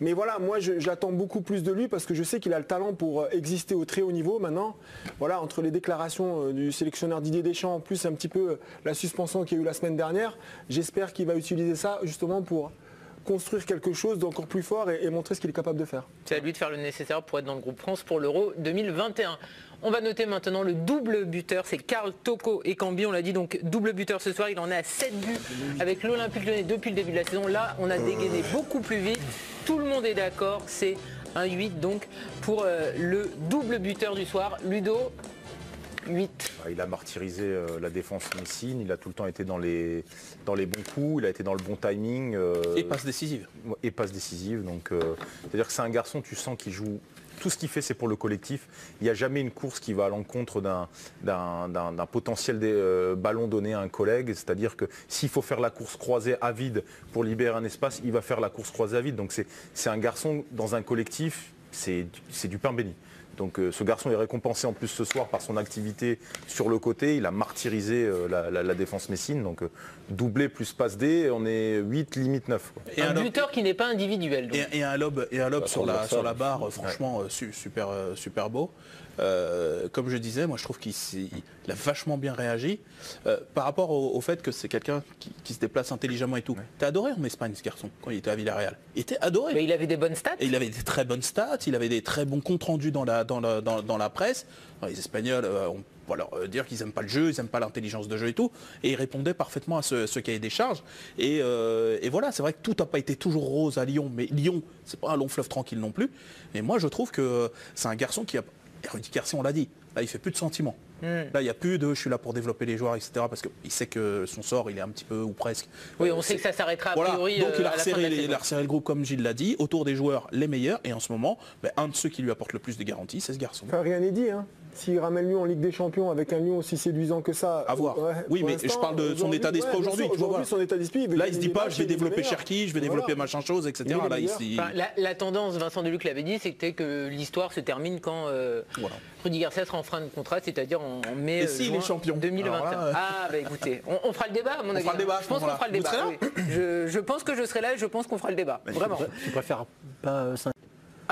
Mais voilà, moi j'attends beaucoup plus de lui parce que je sais qu'il a le talent pour euh, exister au très haut niveau maintenant. Voilà, entre les déclarations euh, du sélectionneur Didier Deschamps, en plus un petit peu euh, la suspension qu'il y a eu la semaine dernière, j'espère qu'il va utiliser ça justement pour construire quelque chose d'encore plus fort et, montrer ce qu'il est capable de faire. C'est à lui de faire le nécessaire pour être dans le groupe France pour l'Euro 2021. On va noter maintenant le double buteur, c'est Karl Toko et Cambi, on l'a dit donc double buteur ce soir, il en à 7 buts avec l'Olympique Lyonnais depuis le début de la saison. Là, on a dégainé beaucoup plus vite, tout le monde est d'accord, c'est un 8 donc pour euh, le double buteur du soir. Ludo, 8. Ah, Il a martyrisé euh, la défense messine, il a tout le temps été dans les, dans les bons coups, il a été dans le bon timing. euh, Et passe décisive. et passe décisive. Donc, euh, c'est-à-dire que c'est un garçon, tu sens qu'il joue. Tout ce qu'il fait, c'est pour le collectif. Il n'y a jamais une course qui va à l'encontre d'un, d'un- d'un- d'un potentiel des, euh, ballon donné à un collègue. C'est-à-dire que s'il faut faire la course croisée à vide pour libérer un espace, il va faire la course croisée à vide. Donc c'est, c'est un garçon dans un collectif, c'est, c'est du pain béni. Donc euh, ce garçon est récompensé en plus ce soir par son activité sur le côté. Il a martyrisé euh, la, la- la défense messine. Donc euh, doublé plus passe D, on est 8, limite 9. quoi. Et un buteur qui n'est pas individuel. donc. Et, et un lob, et un lob Bah, sur, la, transversal. sur la barre, franchement, euh, su- super, euh, super beau. Euh, comme je disais, moi je trouve qu'il a vachement bien réagi euh, par rapport au, au fait que c'est quelqu'un qui, qui se déplace intelligemment et tout. T'as adoré en Espagne ce garçon quand il était à Villarreal. Il était adoré. Mais il avait des bonnes stats. Et il avait des très bonnes stats, il avait des très bons comptes rendus dans la, dans la, dans, dans la presse. Alors, les Espagnols, euh, on va leur dire qu'ils n'aiment pas le jeu, ils n'aiment pas l'intelligence de jeu et tout. Et il répondait parfaitement à ce, ce cahier des charges. Et, euh, et voilà, c'est vrai que tout n'a pas été toujours rose à Lyon, mais Lyon, c'est pas un long fleuve tranquille non plus. Mais moi, je trouve que c'est un garçon qui a. et Rudy Garcia, on l'a dit, là, il fait plus de sentiments. Hmm. Là, il n'y a plus de je suis là pour développer les joueurs, etc. Parce qu'il sait que son sort, il est un petit peu ou presque. Oui, on sait que ça s'arrêtera a voilà, priori donc euh, il, a à la fin de resserré la les- saison. il a resserré le groupe comme Gilles l'a dit, autour des joueurs les meilleurs, et en ce moment, ben, un de ceux qui lui apporte le plus de garanties, c'est ce garçon. Enfin, rien n'est dit. Hein. S'il ramène Lyon en Ligue des Champions avec un Lyon aussi séduisant que ça. À voir. ouais, Oui, mais je parle de son état d'esprit ouais, aujourd'hui, vois, Aujourd'hui, son état d'esprit. Là, il se dit pas, je vais développer. Cherki, je vais Voilà. développer machin chose, etc. Là, Enfin, la, la tendance, Vincent Deluc l'avait dit, c'était que l'histoire se termine quand euh, Voilà. Rudy Garcia sera en fin de contrat, c'est-à-dire en, en mai Et euh, s'il juin est champion? 2021. Alors là, euh, Ah bah écoutez, on, on fera le débat à mon avis. fera le débat à Je pense qu'on fera le débat. oui. je, je pense que je serai là et je pense qu'on fera le débat. Vraiment. Tu préfères pas euh,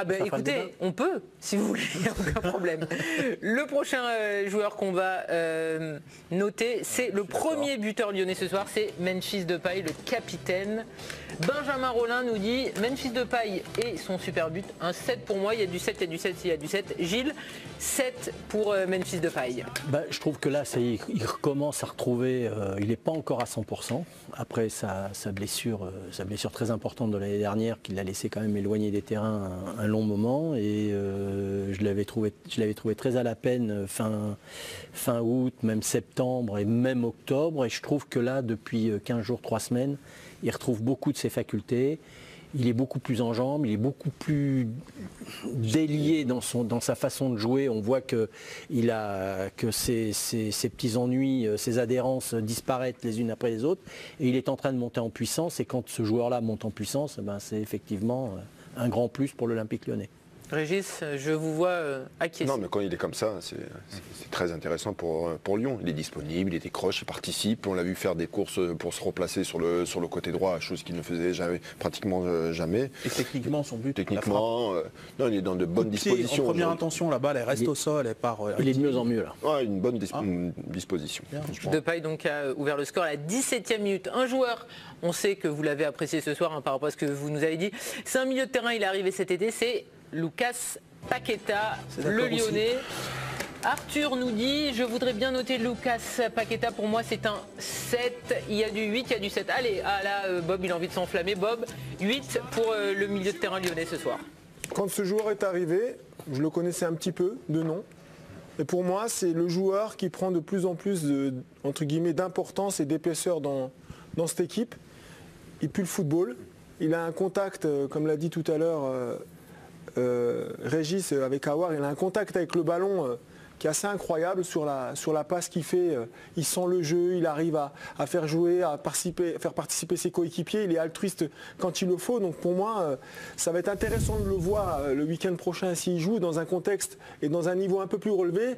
Ah ben débat écoutez, on peut, si vous voulez, il n'y a aucun problème. Le prochain euh, joueur qu'on va euh, noter, c'est le premier buteur lyonnais ce soir, c'est Memphis Depay, le capitaine. Benjamin Rollin nous dit Memphis Depay et son super but, un 7 pour moi, il y a du 7, il y a du 7, il y a du 7. Gilles, 7 pour euh, Memphis Depay. Bah, je trouve que là, ça y est, il recommence à retrouver. euh, il n'est pas encore à 100%. Après sa, sa blessure, sa blessure très importante de l'année dernière, qui l'a laissé quand même éloigné des terrains un, un long moment. Et euh, je l'avais trouvé, je l'avais trouvé très à la peine euh, fin, fin août, même septembre et même octobre. Et je trouve que là, depuis euh, 15 jours, 3 semaines, il retrouve beaucoup de ses facultés. Il est beaucoup plus en jambes, il est beaucoup plus délié dans, son, dans sa façon de jouer. On voit que, il a, que ses, ses- petits ennuis, euh, ses adhérences disparaissent les unes après les autres. Et il est en train de monter en puissance. Et quand ce joueur-là monte en puissance, ben, c'est effectivement euh, un grand plus pour l'Olympique lyonnais. Régis, je vous vois euh, acquiescer. Non, mais quand il est comme ça, c'est très intéressant pour, pour Lyon. Il est disponible, il décroche, il participe. On l'a vu faire des courses pour se replacer sur le, sur le côté droit, chose qu'il ne faisait jamais, pratiquement euh, jamais. Et techniquement, son but. Techniquement, euh, non, il est dans de bonnes pied, dispositions. En première intention, la balle, elle reste Il est- au sol, elle part. euh, Il est de mieux en mieux là. Ouais, une bonne dis- Ah. une disposition. Depay donc a ouvert le score à la 17e minute. Un joueur, on sait que vous l'avez apprécié ce soir hein, par rapport à ce que vous nous avez dit. C'est un milieu de terrain, il est arrivé cet été, c'est Lucas Paqueta, le aussi. Lyonnais. Arthur nous dit, je voudrais bien noter Lucas Paqueta, pour moi c'est un 7, il y a du 8, il y a du 7. Allez, ah là euh, Bob il a envie de s'enflammer. Bob, 8 pour euh, le milieu de terrain lyonnais ce soir. Quand ce joueur est arrivé, je le connaissais un petit peu de nom. Et pour moi, c'est le joueur qui prend de plus en plus de, entre guillemets, d'importance et d'épaisseur dans, dans cette équipe. Il pue le football. Il a un contact, euh, comme l'a dit tout à l'heure, euh, Régis euh, avec Awar, il a un contact avec le ballon euh, qui est assez incroyable sur la, passe qu'il fait. Il sent le jeu, il arrive à, faire jouer, à participer, faire participer ses coéquipiers. Il est altruiste quand il le faut. Donc pour moi, ça va être intéressant de le voir le week-end prochain s'il joue dans un contexte et dans un niveau un peu plus relevé.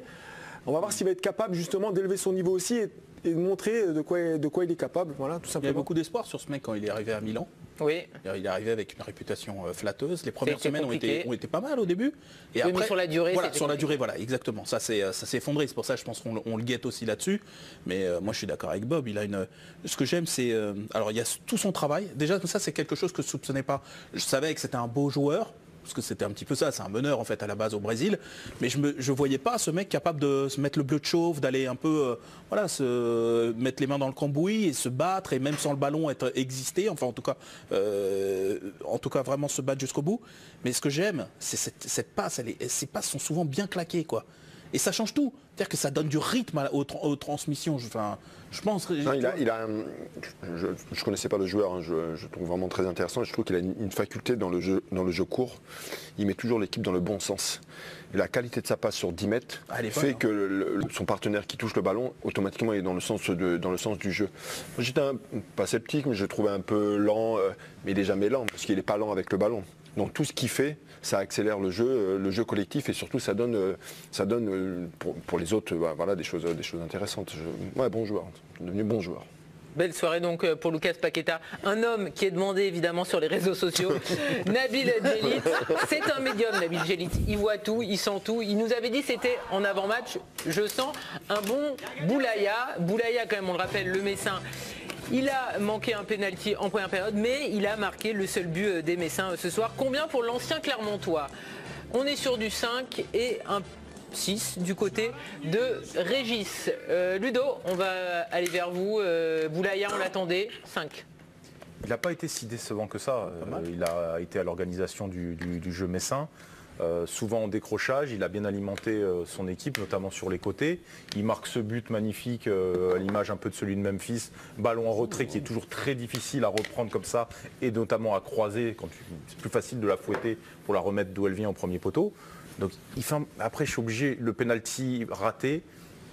On va voir s'il va être capable justement d'élever son niveau aussi et de montrer de quoi, de quoi il est capable. Voilà, tout Il y simplement. beaucoup d'espoir sur ce mec quand il est arrivé à Milan. Oui. Il est arrivé avec une réputation euh, flatteuse. Les premières semaines ont été, compliqué. ont été pas mal au début. Et Oui, mais sur la durée, Voilà, sur la durée, voilà, exactement. Ça s'est euh, ça s'est effondré. C'est pour ça que je pense qu'on le- guette aussi là-dessus. Mais euh, moi, je suis d'accord avec Bob. Il a une. Ce que j'aime, c'est. euh, alors, il y a tout son travail. Déjà, ça, c'est quelque chose que je soupçonnais pas. Je savais que c'était un beau joueur. Parce que c'était un petit peu ça, c'est un meneur en fait à la base au Brésil. Mais je ne voyais pas ce mec capable de se mettre le bleu de chauve, d'aller un peu euh, voilà, se mettre les mains dans le cambouis et se battre et même sans le ballon être exister, enfin en tout cas, euh, en tout cas vraiment se battre jusqu'au bout. Mais ce que j'aime, c'est cette, passe, ces passes sont souvent bien claquées quoi. Et ça change tout. C'est-à-dire que ça donne du rythme à- aux, tra- aux transmissions. Je, enfin, je pense. Non, il a, il a un- je ne connaissais pas le joueur, hein, je, je trouve vraiment très intéressant. Je trouve qu'il a une, une faculté dans le, jeu, dans le jeu court. Il met toujours l'équipe dans le bon sens. Et la qualité de sa passe sur 10 mètres Ah, fait hein. que le- le- son partenaire qui touche le ballon, automatiquement, il est dans le sens, de- dans le sens du jeu. J'étais pas sceptique, mais je le trouvais un peu lent, euh, mais il n'est jamais lent, parce qu'il n'est pas lent avec le ballon. Donc tout ce qu'il fait, ça accélère le jeu, euh, le jeu collectif, et surtout ça donne, euh, ça donne euh, pour, pour les autres voilà, des, choses, des choses intéressantes. Je- ouais, bon joueur, devenu bon joueur. Belle soirée donc pour Lucas Paqueta, un homme qui est demandé évidemment sur les réseaux sociaux. Nabil Djelit, c'est un médium Nabil Djelit, il voit tout, il sent tout. Il nous avait dit c'était en avant-match, je sens un bon Boulaya. Boulaya quand même, on le rappelle, le Messin. Il a manqué un penalty en première période, mais il a marqué le seul but euh, des Messins euh, ce soir. Combien pour l'ancien Clermontois? On est sur du 5 et un 6 du côté de Régis. Euh, Ludo, on va aller vers vous. Euh, Boulaya, on l'attendait. 5. Il n'a pas été si décevant que ça. Euh, il a été à l'organisation du, du- du jeu messin. Euh, souvent en décrochage, il a bien alimenté euh, son équipe, notamment sur les côtés. Il marque ce but magnifique euh, à l'image un peu de celui de Memphis. Ballon en retrait qui est toujours très difficile à reprendre comme ça et notamment à croiser quand c'est plus facile de la fouetter pour la remettre d'où elle vient au premier poteau. Donc il après je suis obligé, le penalty raté,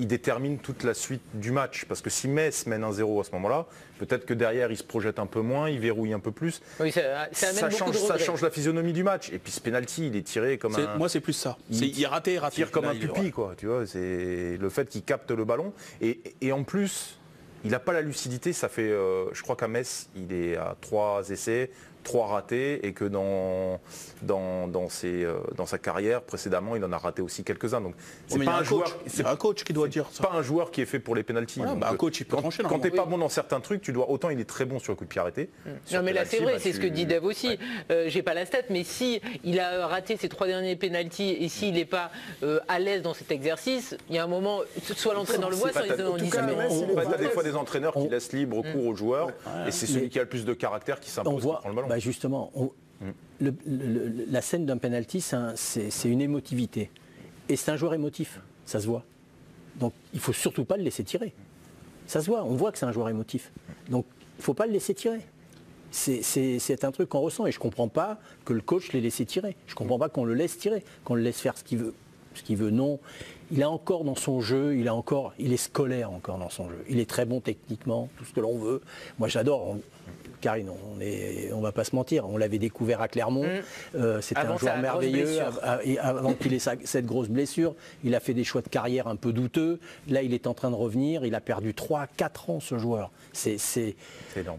il détermine toute la suite du match. Parce que si Metz mène 1-0 à ce moment-là, peut-être que derrière il se projette un peu moins, il verrouille un peu plus. Oui, ça, ça amène Ça beaucoup change, de ça change la physionomie du match. Et puis ce penalty, il est tiré comme C'est- un. Moi, c'est plus ça. Il Il est raté, raté. tire comme Là, un il est- pupille, quoi. Tu vois, c'est le fait qu'il capte le ballon. Et, et en plus, il n'a pas la lucidité. Ça fait, euh, je crois qu'à Metz, il est à trois essais, trois ratés, et que dans, dans, dans, ses, euh, dans sa carrière précédemment, il en a raté aussi quelques-uns. Donc y a un coach. joueur. C'est un coach qui doit dire ça. pas un joueur qui est fait pour les pénalties. Voilà, bah, un coach, il peut quand, trancher, quand t'es pas bon dans certains trucs, tu dois autant il est très bon sur le coup de pied arrêté. Sur Non mais là penalty, c'est vrai, bah, c'est ce que dit Dave aussi. Euh, J'ai pas la stat, mais si il a raté ses trois derniers pénalties et s'il n'est pas euh, à l'aise dans cet exercice, il y a un moment, soit l'entraîneur le voit, soit pas- il est pas des fois des entraîneurs qui laissent libre cours aux joueurs et c'est celui qui a le plus de caractère qui on s'impose qui voit, prend le ballon. Bah, justement, la scène d'un penalty, c'est un- c'est c'est une émotivité. Et c'est un joueur émotif, ça se voit. Donc il faut surtout pas le laisser tirer. Ça se voit, on voit que c'est un joueur émotif. Donc il ne faut pas le laisser tirer. C'est un truc qu'on ressent et je ne comprends pas que le coach l'ait laissé tirer. Je ne comprends pas qu'on le laisse tirer, qu'on le laisse faire ce qu'il veut. Ce qu'il veut, non. Il a encore dans son jeu, il a encore, il est scolaire encore dans son jeu. Il est très bon techniquement, tout ce que l'on veut. Moi j'adore. Karine, on est, on va pas se mentir, on l'avait découvert à Clermont. Euh, C'était un joueur merveilleux. avant qu'il ait sa- cette grosse blessure, il a fait des choix de carrière un peu douteux. Là, il est en train de revenir. Il a perdu 3-4 ans, ce joueur. C'est.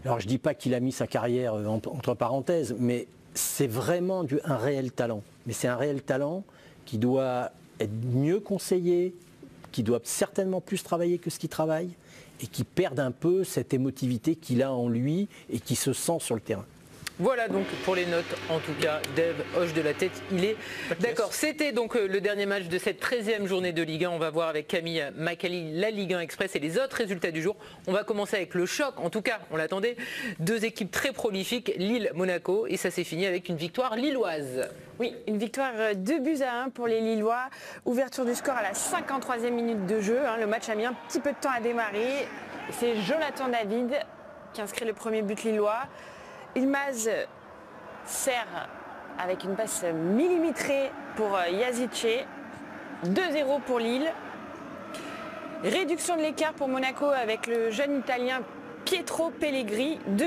Alors, je dis pas qu'il a mis sa carrière euh, en- entre parenthèses, mais c'est vraiment du- un réel talent. Mais c'est un réel talent qui doit être mieux conseillé, qui doit certainement plus travailler que ce qu'il travaille, et qui perd un peu cette émotivité qu'il a en lui et qui se sent sur le terrain. Voilà donc pour les notes, en tout cas, Dave hoche de la tête, il est d'accord. C'était donc euh, le dernier match de cette 13e journée de Ligue 1. On va voir avec Camille Macali la Ligue 1 Express et les autres résultats du jour. On va commencer avec le choc, en tout cas, on l'attendait. Deux équipes très prolifiques, Lille-Monaco, et ça s'est fini avec une victoire lilloise. Oui, une victoire 2 buts à 1 pour les Lillois. Ouverture du score à la 53e minute de jeu. hein. Le match a mis un petit peu de temps à démarrer. C'est Jonathan David qui inscrit le premier but lillois. Ilmaz sert avec une passe millimétrée pour euh, Yazice. 2-0 pour Lille. Réduction de l'écart pour Monaco avec le jeune Italien Pietro Pellegrini, 2-1.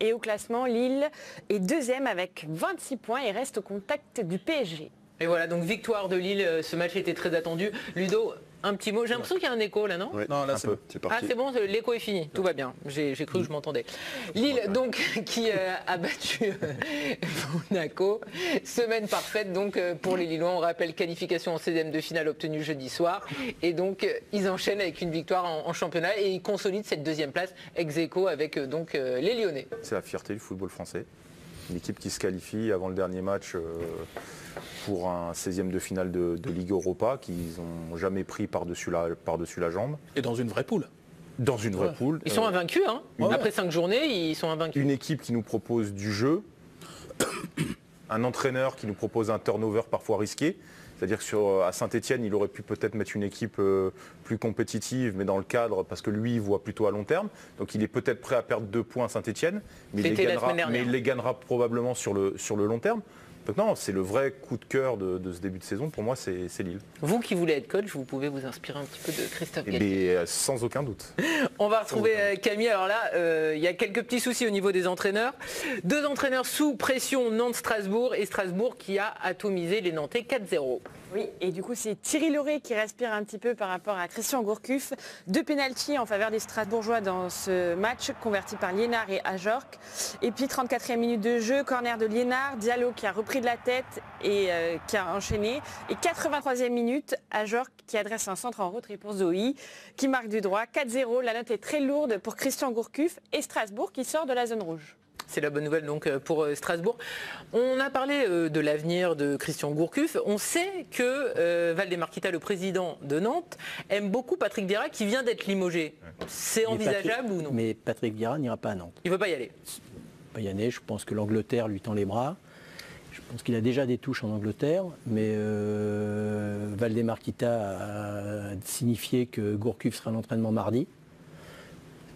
Et au classement, Lille est deuxième avec 26 points et reste au contact du PSG. Et voilà, donc victoire de Lille, euh, ce match était très attendu. Ludo, un petit mot. J'ai l'impression qu'il y a un écho là, non Ouais, Non, là, un c'est peu. bon. Ah c'est bon, l'écho est fini, tout va bien. J'ai cru que je m'entendais. Lille donc qui euh, a battu euh, Monaco. Semaine parfaite donc euh, pour les Lillois. On rappelle qualification en 16e de finale obtenue jeudi soir. Et donc ils enchaînent avec une victoire en, en championnat et ils consolident cette deuxième place ex aequo avec donc euh, les Lyonnais. C'est la fierté du football français. Une équipe qui se qualifie avant le dernier match euh, pour un 16e de finale de, de Ligue Europa qu'ils n'ont jamais pris par-dessus la, par la jambe. Et dans une vraie poule. Dans une vraie Ouais. poule. Ils sont Euh, invaincus, hein. Ouais. Après cinq journées, ils sont invaincus. une équipe qui nous propose du jeu, un entraîneur qui nous propose un turnover parfois risqué. C'est-à-dire que sur, à Saint-Etienne, il aurait pu peut-être mettre une équipe euh, plus compétitive, mais dans le cadre, parce que lui, il voit plutôt à long terme. Donc il est peut-être prêt à perdre deux points à Saint-Etienne, mais, il les gagnera- semaine dernière. mais il les gagnera probablement sur le, sur le long terme. Donc non, c'est le vrai coup de cœur de, de ce début de saison. Pour moi, c'est Lille. Vous qui voulez être coach, vous pouvez vous inspirer un petit peu de Christophe Et Galtier. mais, sans aucun doute. On va retrouver euh, Camille. Alors là, euh, il y a quelques petits soucis au niveau des entraîneurs. Deux entraîneurs sous pression, Nantes-Strasbourg et Strasbourg qui a atomisé les Nantais 4-0. Oui, et du coup, c'est Thierry Lauré qui respire un petit peu par rapport à Christian Gourcuff. Deux pénalties en faveur des Strasbourgeois dans ce match, converti par Liénard et Ajorc. Et puis, 34e minute de jeu, corner de Liénard, Diallo qui a repris de la tête et euh, qui a enchaîné. Et 83e minute, Ajorc qui adresse un centre en retrait pour Zoé, qui marque du droit. 4-0, la note est très lourde pour Christian Gourcuff et Strasbourg qui sort de la zone rouge. C'est la bonne nouvelle donc euh, pour euh, Strasbourg. On a parlé euh, de l'avenir de Christian Gourcuff. On sait que euh, Valdemar Kita, le président de Nantes, aime beaucoup Patrick Vieira qui vient d'être limogé. C'est envisageable Patrick- ou non? Mais Patrick Vieira n'ira pas à Nantes. Il ne veut pas y aller. Pas y aller, je pense que l'Angleterre lui tend les bras. Je pense qu'il a déjà des touches en Angleterre, mais euh, Valdemar Kita a signifié que Gourcuff sera à l'entraînement mardi.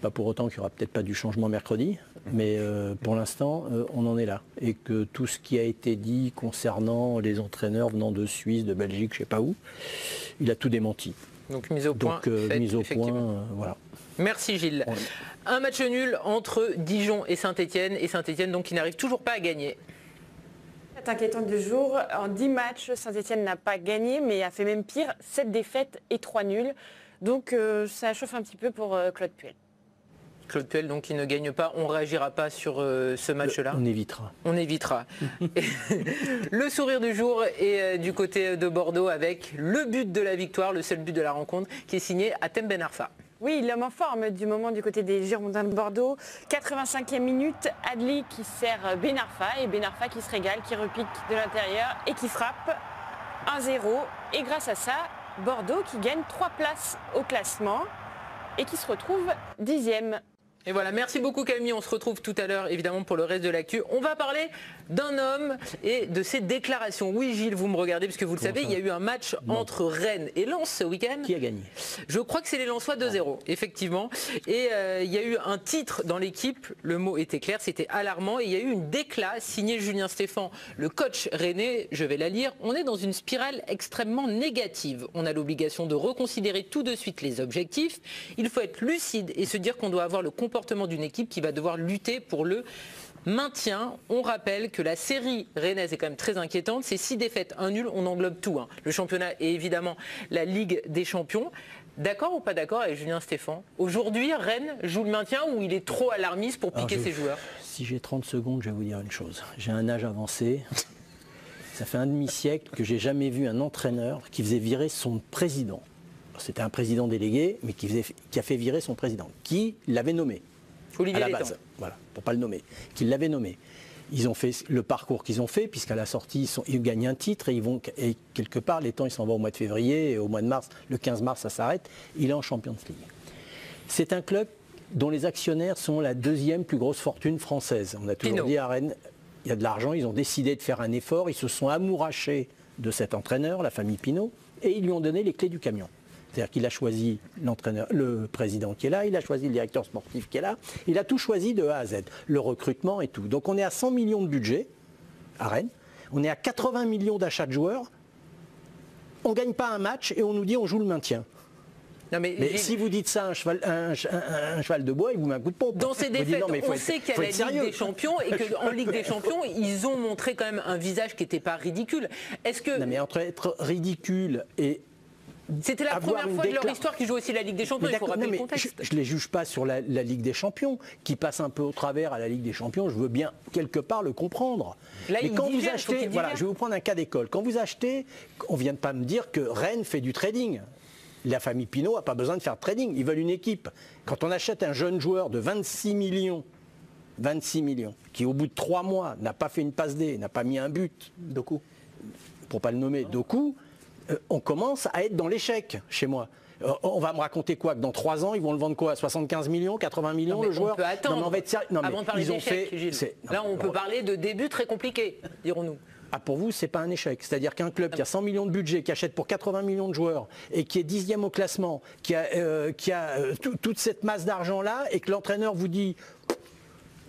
Pas pour autant qu'il n'y aura peut-être pas du changement mercredi, mais euh, pour l'instant, euh, on en est là. Et que tout ce qui a été dit concernant les entraîneurs venant de Suisse, de Belgique, je ne sais pas où, il a tout démenti. Donc mise au point. Donc euh, mise au point, euh, voilà. Merci Gilles. Ouais. Un match nul entre Dijon et Saint-Etienne. Et Saint-Etienne donc qui n'arrive toujours pas à gagner. C'est inquiétant du jour. En 10 matchs, Saint-Etienne n'a pas gagné, mais a fait même pire, 7 défaites et 3 nuls. Donc euh, ça chauffe un petit peu pour euh, Claude Puel. Claude Puel donc qui ne gagne pas. On ne réagira pas sur euh, ce match-là. On évitera. On évitera. Et le sourire du jour est euh, du côté de Bordeaux avec le but de la victoire, le seul but de la rencontre, qui est signé à Tem Ben Arfa. Oui, l'homme en forme du moment du côté des Girondins de Bordeaux. 85e minute, Adli qui sert Benarfa et Benarfa qui se régale, qui repique de l'intérieur et qui frappe 1-0. Et grâce à ça, Bordeaux qui gagne 3 places au classement et qui se retrouve dixième. Et voilà, merci beaucoup Camille, on se retrouve tout à l'heure évidemment pour le reste de l'actu. On va parler d'un homme et de ses déclarations. Oui Gilles, vous me regardez parce que vous le savez, il y a eu un match entre Rennes et Lens ce week-end. Qui a gagné? Je crois que c'est les Lensois 2-0, effectivement. Et euh, il y a eu un titre dans l'équipe, le mot était clair, c'était alarmant. Et il y a eu une décla signée Julien Stéphan, le coach rennais, je vais la lire. On est dans une spirale extrêmement négative. On a l'obligation de reconsidérer tout de suite les objectifs. Il faut être lucide et se dire qu'on doit avoir le comportement d'une équipe qui va devoir lutter pour le maintien. On rappelle que la série rennaise est quand même très inquiétante. C'est six défaites, un nul, on englobe tout. hein. Le championnat et évidemment la Ligue des Champions. D'accord ou pas d'accord avec Julien Stéphan? Aujourd'hui, Rennes joue le maintien ou il est trop alarmiste pour piquer ses joueurs? Si j'ai 30 secondes, je vais vous dire une chose. J'ai un âge avancé. Ça fait un demi-siècle que j'ai jamais vu un entraîneur qui faisait virer son président. C'était un président délégué, mais qui, faisait- qui a fait virer son président, qui l'avait nommé Olivier à la base. Voilà, pour pas le nommer. Qui l'avait nommé. Ils ont fait le parcours qu'ils ont fait, puisqu'à la sortie, ils, sont- ils gagnent un titre et ils vont et quelque part, les temps, ils s'en vont au mois de février et au mois de mars, le 15 mars, ça s'arrête. Il est en Champions League. C'est un club dont les actionnaires sont la deuxième plus grosse fortune française. On a toujours dit à Rennes, il y a de l'argent, ils ont décidé de faire un effort, ils se sont amourachés de cet entraîneur, la famille Pinot, et ils lui ont donné les clés du camion. C'est-à-dire qu'il a choisi l'entraîneur, le président qui est là, il a choisi le directeur sportif qui est là, il a tout choisi de A à Z, le recrutement et tout. Donc on est à 100 millions de budget à Rennes. On est à 80 millions d'achats de joueurs. On ne gagne pas un match et on nous dit on joue le maintien. Non, mais, si vous dites ça à un cheval, un, un- un cheval de bois, il vous met un coup de pompe. Dans ces dites, défaites, on être- sait qu'il y a la Ligue sérieux. des Champions et qu'en Ligue des Champions, ils ont montré quand même un visage qui n'était pas ridicule. Est-ce que Non, mais entre être ridicule et c'était la première fois de leur histoire qu'ils jouent aussi la Ligue des Champions Mais Il faut d'accord, rappeler non, le contexte. Je ne les juge pas sur la, la Ligue des Champions, qui passe un peu au travers à la Ligue des Champions. Je veux bien quelque part le comprendre. Là, mais il quand vous achetez, voilà, je vais vous prendre un cas d'école. Quand vous achetez, on vient de pas me dire que Rennes fait du trading. La famille Pinot n'a pas besoin de faire de trading. Ils veulent une équipe. Quand on achète un jeune joueur de 26 millions, 26 millions, qui au bout de trois mois n'a pas fait une passe D, n'a pas mis un but, Doku. pour pas le nommer, Doku, on commence à être dans l'échec chez moi. Euh, on va me raconter quoi Que dans 3 ans, ils vont le vendre quoi? à 75 millions, 80 millions Non, mais le joueur? on peut attendre Non, mais on va être sérieux. Non, mais avant de parler ils ont fait. Non, Là, on peut parler de début très compliqué, dirons-nous. Ah, pour vous, c'est pas un échec. C'est-à-dire qu'un club qui a 100 millions de budget, qui achète pour 80 millions de joueurs et qui est dixième au classement, qui a, euh, qui a euh, tout- toute cette masse d'argent-là et que l'entraîneur vous dit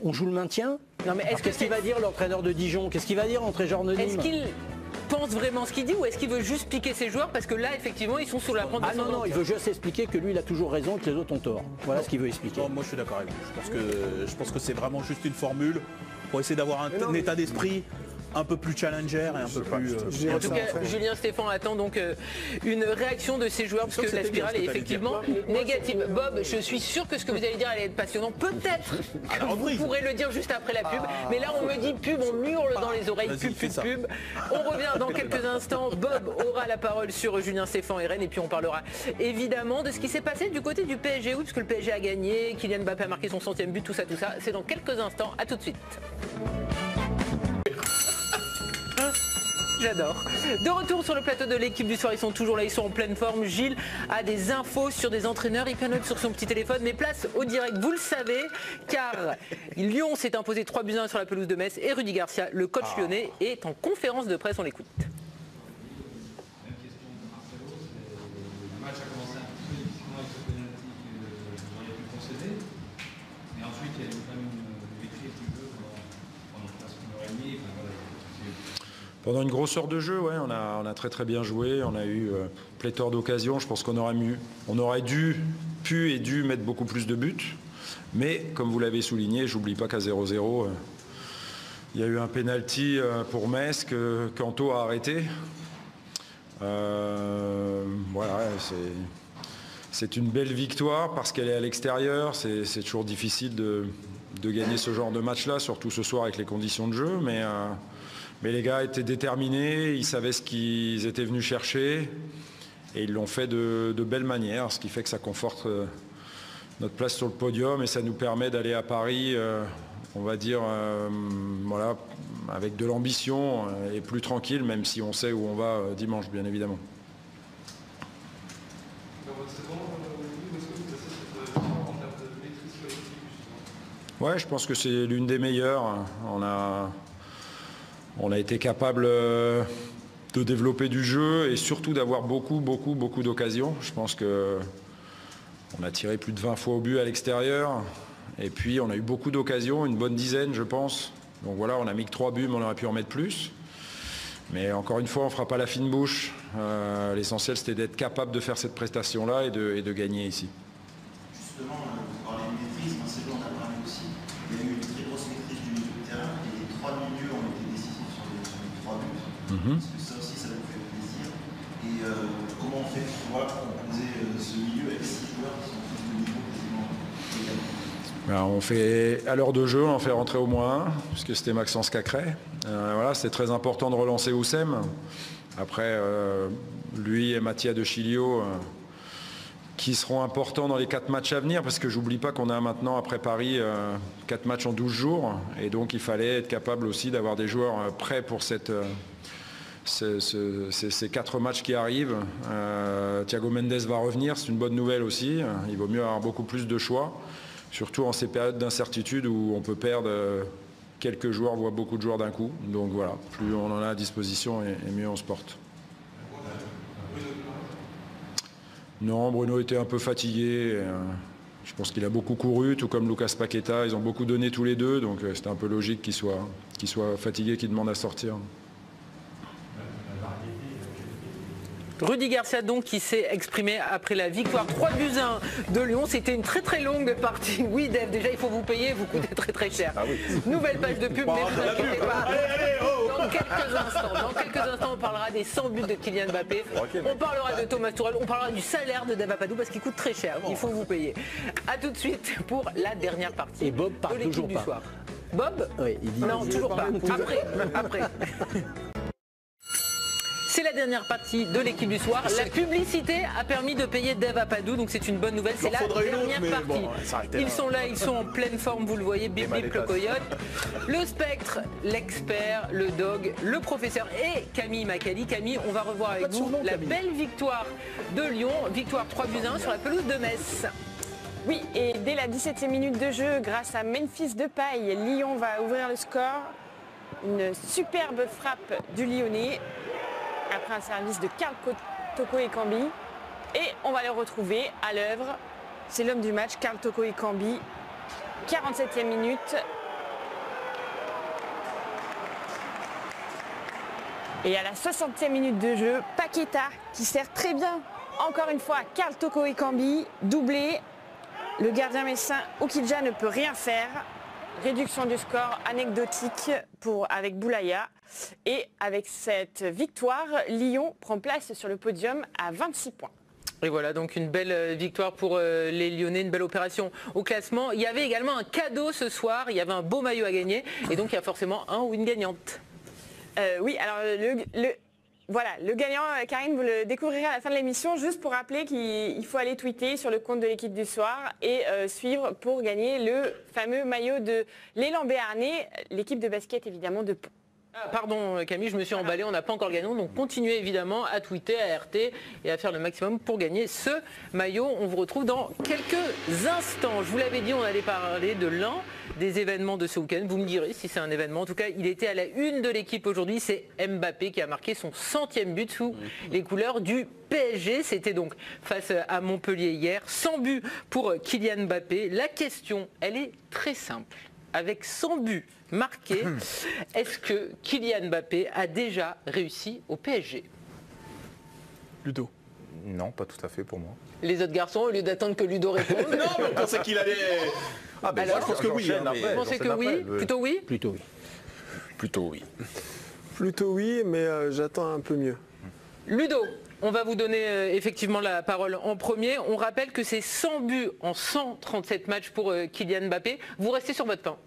on joue le maintien? Non, mais est-ce Qu'est-ce qu'il va dire l'entraîneur de Dijon? Qu'est-ce qu'il va dire Est-ce Nîmes qu'il pense vraiment ce qu'il dit ou est-ce qu'il veut juste piquer ses joueurs parce que là, effectivement, ils sont sous la pente Ah non, non, il veut juste expliquer que lui, il a toujours raison et que les autres ont tort. Voilà ce qu'il veut expliquer. Non, moi je suis d'accord avec vous. Je pense que, je pense que c'est vraiment juste une formule pour essayer d'avoir un, un état d'esprit un peu plus challenger et un peu plus. euh, En tout cas. Julien Stéphane attend donc euh, une réaction de ses joueurs parce que que la spirale est effectivement négative. Bob, je suis sûr que ce que vous allez dire allait être passionnant. Peut-être que vous pourrez le dire juste après la pub. Mais là, on me dit pub, on hurle dans les oreilles. Pub, pub, pub. On revient dans quelques instants. Bob aura la parole sur Julien Stéphane et Rennes. Et puis on parlera évidemment de ce qui s'est passé du côté du PSG. Oui, parce que le PSG a gagné, Kylian Mbappé a marqué son centième but, tout ça, tout ça. C'est dans quelques instants. À tout de suite. J'adore. De retour sur le plateau de l'équipe du soir, ils sont toujours là, ils sont en pleine forme. Gilles a des infos sur des entraîneurs, il note sur son petit téléphone, mais place au direct, vous le savez, car Lyon s'est imposé 3 buts à 1 sur la pelouse de Metz et Rudy Garcia, le coach lyonnais, est en conférence de presse, on l'écoute. Même question de Marcelo, c'est- le match a commencé un petit peu difficilement avec ce penalty que vous auriez pu concéder. Mais ensuite, il y a eu quand même une maîtrise du jeu pendant, pendant presque une heure et demie. Enfin, voilà, c'est- Pendant une grosse heure de jeu, on, a, très très bien joué. On a eu euh, pléthore d'occasions. Je pense qu'on aurait, dû, pu et dû mettre beaucoup plus de buts. Mais comme vous l'avez souligné, j'oublie pas qu'à 0-0, euh, il y a eu un penalty euh, pour Metz que Kanto a arrêté. Euh, voilà, c'est. Une belle victoire parce qu'elle est à l'extérieur. C'est toujours difficile de, de gagner ce genre de match-là, surtout ce soir avec les conditions de jeu. Mais, mais les gars étaient déterminés, ils savaient ce qu'ils étaient venus chercher et ils l'ont fait de, de belle manière, ce qui fait que ça conforte euh, notre place sur le podium et ça nous permet d'aller à Paris, euh, on va dire, euh, voilà, avec de l'ambition et plus tranquille, même si on sait où on va dimanche, bien évidemment. Ouais, je pense que c'est l'une des meilleures. On a, on a été capable euh, de développer du jeu et surtout d'avoir beaucoup, beaucoup, beaucoup d'occasions. Je pense que on a tiré plus de 20 fois au but à l'extérieur. Et puis on a eu beaucoup d'occasions, une bonne dizaine, je pense. Donc voilà, on a mis que 3 buts, mais on aurait pu en mettre plus. Mais encore une fois, on ne fera pas la fine bouche. Euh, L'essentiel, c'était d'être capable de faire cette prestation-là et de, gagner ici euh, vous parlez de maîtrise, Marcelo en a parlé aussi. Il y a eu une très grosse maîtrise du milieu de terrain et les trois milieux ont été décisifs sur les, sur les trois Mhm. Parce que ça aussi, ça vous fait plaisir. Et euh, comment on fait pour pouvoir composer euh, ce milieu avec six joueurs qui sont tous de niveau quasiment Ben, on fait, à l'heure de jeu, on en fait rentrer au moins un, puisque c'était Maxence Cacré. Euh, voilà, c'est très important de relancer Oussem. Après, euh, lui et Mathia de Chilio, euh, qui seront importants dans les quatre matchs à venir, parce que j'oublie pas qu'on a maintenant, après Paris, quatre matchs en 12 jours. Et donc, il fallait être capable aussi d'avoir des joueurs prêts pour cette, ce- ce- ces, quatre matchs qui arrivent. Euh, Thiago Mendes va revenir, c'est une bonne nouvelle aussi. Il vaut mieux avoir beaucoup plus de choix, surtout en ces périodes d'incertitude où on peut perdre euh, quelques joueurs, voire beaucoup de joueurs d'un coup. Donc voilà, plus on en a à disposition et, mieux on se porte. Non, Bruno était un peu fatigué. euh, Je pense qu'il a beaucoup couru, tout comme Lucas Paqueta. Ils ont beaucoup donné tous les deux, donc euh, c'était un peu logique qu'il soit, qu'il soit fatigué, qu'il demande à sortir. Rudy Garcia donc qui s'est exprimé après la victoire 3 buts 1 de Lyon. C'était une très très longue partie. Oui Dave, déjà il faut vous payer, vous coûtez très très cher. Nouvelle page de pub, mais vous inquiétez pas. Dans quelques instants, dans quelques instants, on parlera des 100 buts de Kylian Mbappé. On parlera de Thomas Tourelle, on parlera du salaire de Dave Apadou parce qu'il coûte très cher. Il faut vous payer. A tout de suite pour la dernière partie. Et Bob parle de l'équipe toujours du pas. soir. Bob? Oui, il dit- Non, toujours pas. Après, après. C'est la dernière partie de l'équipe du soir. La publicité a permis de payer Dave Apadou, donc c'est une bonne nouvelle. C'est la dernière partie. bon, ils sont là, ils sont en pleine forme, vous le voyez, Bip Bip le coyote, le spectre, l'expert, le dog, le professeur et Camille Macali. Camille, on va revoir avec vous surnom, la Camille. belle victoire de Lyon, victoire 3 buts 1 sur la pelouse de Metz. Oui, et dès la 17e minute de jeu, grâce à Memphis Depay, Lyon va ouvrir le score. Une superbe frappe du Lyonnais après un service de Karl Toko Ekambi. Et on va le retrouver à l'œuvre. C'est l'homme du match, Karl Toko Ekambi. 47e minute. Et à la 60e minute de jeu, Paqueta qui sert très bien, encore une fois, Karl Toko Ekambi, doublé. Le gardien messin Okidja ne peut rien faire. Réduction du score anecdotique pour, avec Boulaya. Et avec cette victoire, Lyon prend place sur le podium à 26 points. Et voilà, donc une belle euh, victoire pour euh, les Lyonnais, une belle opération au classement. Il y avait également un cadeau ce soir, il y avait un beau maillot à gagner, et donc il y a forcément un ou une gagnante. Euh, oui, alors le, le- voilà, le gagnant, euh, Karine, vous le découvrirez à la fin de l'émission, juste pour rappeler qu'il il faut aller tweeter sur le compte de l'équipe du soir et euh, suivre pour gagner le fameux maillot de l'élan Béarnais, l'équipe de basket évidemment de Pau. Ah, Pardon euh, Camille, je me suis emballé, on n'a pas encore le gagnant, donc continuez évidemment à tweeter, à RT et à faire le maximum pour gagner ce maillot. On vous retrouve dans quelques instants. Je vous l'avais dit, on allait parler de l'un des événements de ce week-end. Vous me direz si c'est un événement. En tout cas, il était à la une de l'équipe aujourd'hui. C'est Mbappé qui a marqué son centième but sous les couleurs du PSG. C'était donc face à Montpellier hier. 100 buts pour Kylian Mbappé. La question, elle est très simple. Avec 100 buts marqués, est-ce que Kylian Mbappé a déjà réussi au PSG Ludo. Non, pas tout à fait pour moi. Les autres garçons, au lieu d'attendre que Ludo réponde, Non, mais on pensait qu'il allait. Ah ben Alors, je pense que oui, j'enchaîne hein, vous pensez que oui. Plutôt oui Plutôt oui. Plutôt oui. Plutôt oui, mais euh, j'attends un peu mieux. Ludo, on va vous donner euh, effectivement la parole en premier. On rappelle que c'est 100 buts en 137 matchs pour euh, Kylian Mbappé. Vous restez sur votre pain.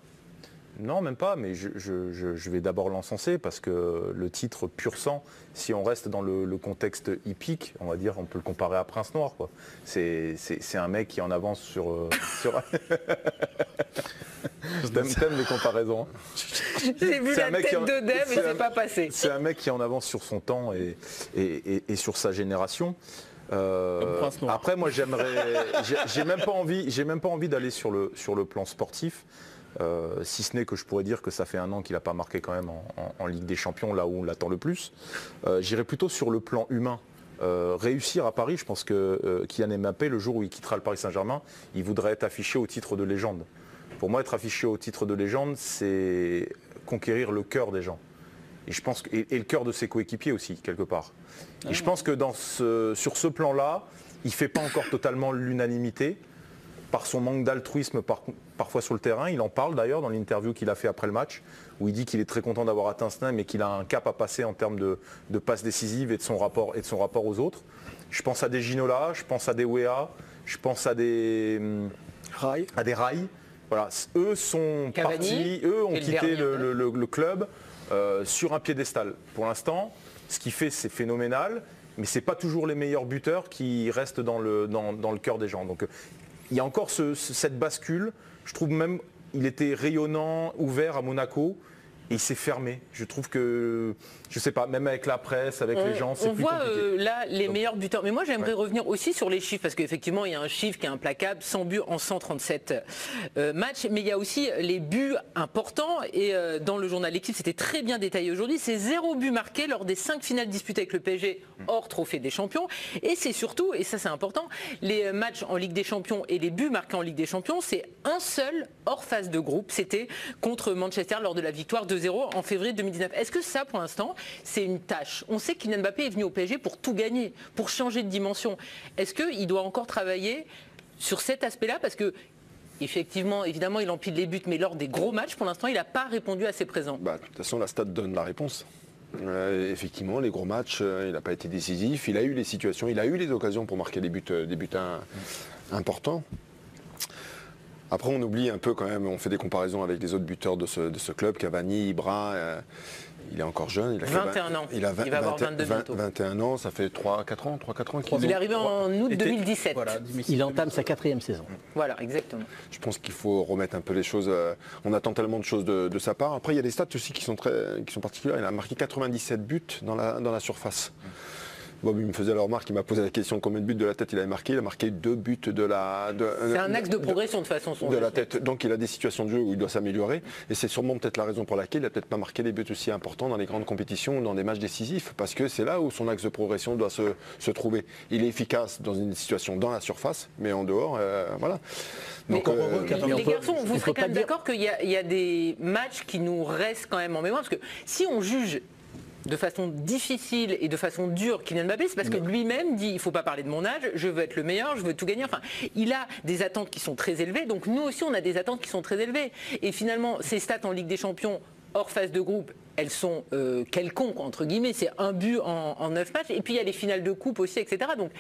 Non, même pas, mais je, je- je- je vais d'abord l'encenser parce que le titre pur sang, si on reste dans le, le contexte hippique, on va dire, on peut le comparer à Prince Noir. C'est un mec qui en avance sur... euh, sur... Les comparaisons. J'ai vu C'est la un mec tête qui en- de Dave et c'est un- pas passé. C'est un mec qui en avance sur son temps et, et- et- et sur sa génération. Euh, après, moi, j'aimerais. j'ai- J'ai même pas envie. J'ai même pas envie d'aller sur le sur le plan sportif. Euh, si ce n'est que je pourrais dire que ça fait un an qu'il n'a pas marqué quand même en, en- en Ligue des Champions, là où on l'attend le plus. Euh, J'irai plutôt sur le plan humain. Euh, réussir à Paris, je pense que euh, Kylian Mbappé, le jour où il quittera le Paris Saint-Germain, il voudrait être affiché au titre de légende. Pour moi, être affiché au titre de légende, c'est conquérir le cœur des gens. Et, je pense que- et, et le cœur de ses coéquipiers aussi, quelque part. Et je pense que dans ce- sur ce plan-là, il ne fait pas encore totalement l'unanimité par son manque d'altruisme par- parfois sur le terrain. Il en parle d'ailleurs dans l'interview qu'il a fait après le match, où il dit qu'il est très content d'avoir atteint ce mais qu'il a un cap à passer en termes de, de passes décisives et de, son rapport, et de son rapport aux autres. Je pense à des Ginola, je pense à des Wea, je pense à des, hum, Rail. à des rails. Voilà, eux sont Cavani, partis, eux ont quitté le, le- le- le club euh, sur un piédestal. Pour l'instant, ce qu'il fait, c'est phénoménal, mais c'est pas toujours les meilleurs buteurs qui restent dans le, dans, dans le cœur des gens. Donc, il y a encore ce- ce- cette bascule. Je trouve même il était rayonnant, ouvert à Monaco. Et il s'est fermé. Je trouve que, je sais pas, même avec la presse, avec les gens, c'est on plus voit compliqué. euh, là les meilleurs buteurs. Mais moi j'aimerais Ouais. revenir aussi sur les chiffres parce qu'effectivement il y a un chiffre qui est implacable, 100 buts en 137 euh, matchs. Mais il y a aussi les buts importants. Et euh, dans le journal L'équipe c'était très bien détaillé aujourd'hui. C'est zéro but marqué lors des cinq finales disputées avec le PSG hors trophée des champions. Et c'est surtout, et ça c'est important, les matchs en Ligue des Champions et les buts marqués en Ligue des Champions, c'est un seul hors phase de groupe. C'était contre Manchester lors de la victoire de 2-0 en février 2019. Est-ce que ça, pour l'instant, c'est une tâche? On sait qu'Kylian Mbappé est venu au PSG pour tout gagner, pour changer de dimension. Est-ce qu'il doit encore travailler sur cet aspect-là? Parce que Effectivement, évidemment, il empile les buts, mais lors des gros matchs, pour l'instant, il n'a pas répondu à ses présents. Bah, de toute façon, la stade donne la réponse. Euh, effectivement, les gros matchs, euh, il n'a pas été décisif. Il a eu les situations, il a eu les occasions pour marquer des buts, euh, des buts importants. Après, on oublie un peu quand même, on fait des comparaisons avec les autres buteurs de ce, de ce club, Cavani, Ibra. euh, il est encore jeune. Il a 21 ans. Il, a Il va avoir 22 bientôt. 21 ans, ça fait 3-4 ans, 3-4 ans qu'il Il est arrivé en août Était- 2017. Voilà, Il entame sa quatrième saison. Voilà, exactement. Je pense qu'il faut remettre un peu les choses. euh, on attend tellement de choses de, de sa part. Après, il y a des stats aussi qui sont, très, qui sont particulières. Il a marqué 97 buts dans la, dans la surface. Bob, il me faisait la remarque, il m'a posé la question combien de buts de la tête il avait marqué? Il a marqué deux buts de la. de- C'est un axe de progression de façon son de la tête. Donc il a des situations de jeu où il doit s'améliorer. Et c'est sûrement peut-être la raison pour laquelle il n'a peut-être pas marqué des buts aussi importants dans les grandes compétitions ou dans des matchs décisifs. Parce que c'est là où son axe de progression doit se, se trouver. Il est efficace dans une situation dans la surface, mais en dehors, euh, voilà. Donc, Encore euh, Les garçons, vous serez quand même dire- d'accord qu'il y, a- il y a des matchs qui nous restent quand même en mémoire Parce que si on juge de façon difficile et de façon dure Kylian Mbappé, c'est parce que lui-même dit il ne faut pas parler de mon âge, je veux être le meilleur, je veux tout gagner. Enfin, il a des attentes qui sont très élevées, donc nous aussi on a des attentes qui sont très élevées. Et finalement, ces stats en Ligue des Champions hors phase de groupe, elles sont euh, quelconques, entre guillemets, c'est un but en, 9 matchs, et puis il y a les finales de coupe aussi, etc. Donc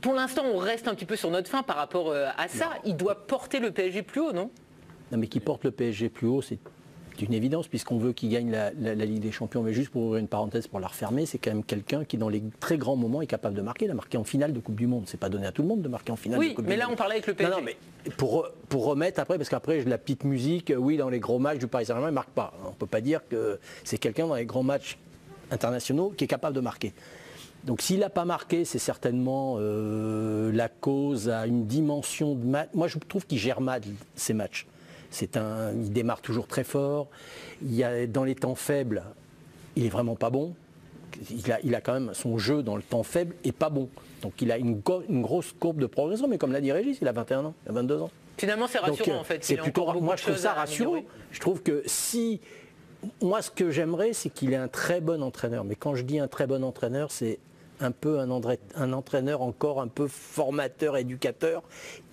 pour l'instant, on reste un petit peu sur notre fin par rapport euh, à ça. Il doit porter le PSG plus haut, non? Non, mais qui porte le PSG plus haut, c'est une évidence, puisqu'on veut qu'il gagne la, la- la Ligue des Champions. Mais juste pour ouvrir une parenthèse, pour la refermer, c'est quand même quelqu'un qui, dans les très grands moments, est capable de marquer. Il a marqué en finale de Coupe du Monde. C'est pas donné à tout le monde de marquer en finale Oui, de Coupe mais du là Monde. on parlait avec le Non, PSG. non, mais pour, pour remettre après, parce qu'après, la petite musique, euh, oui, dans les gros matchs du Paris Saint-Germain, il ne marque pas. On ne peut pas dire que c'est quelqu'un dans les grands matchs internationaux qui est capable de marquer. Donc s'il n'a pas marqué, c'est certainement euh, la cause à une dimension de match. Moi, je trouve qu'il gère mal ces matchs. C'est un, il démarre toujours très fort. Il y a, dans les temps faibles, il est vraiment pas bon. Il a, il a quand même son jeu dans le temps faible et pas bon. Donc il a une, grosse courbe de progression, mais comme l'a dit Régis, il a 21 ans, il a 22 ans. Finalement, c'est rassurant euh, en fait. C'est plutôt. Moi, je trouve ça rassurant. Je trouve que si. Moi, ce que j'aimerais, c'est qu'il ait un très bon entraîneur. Mais quand je dis un très bon entraîneur, c'est un peu un, entraîneur encore un peu formateur, éducateur.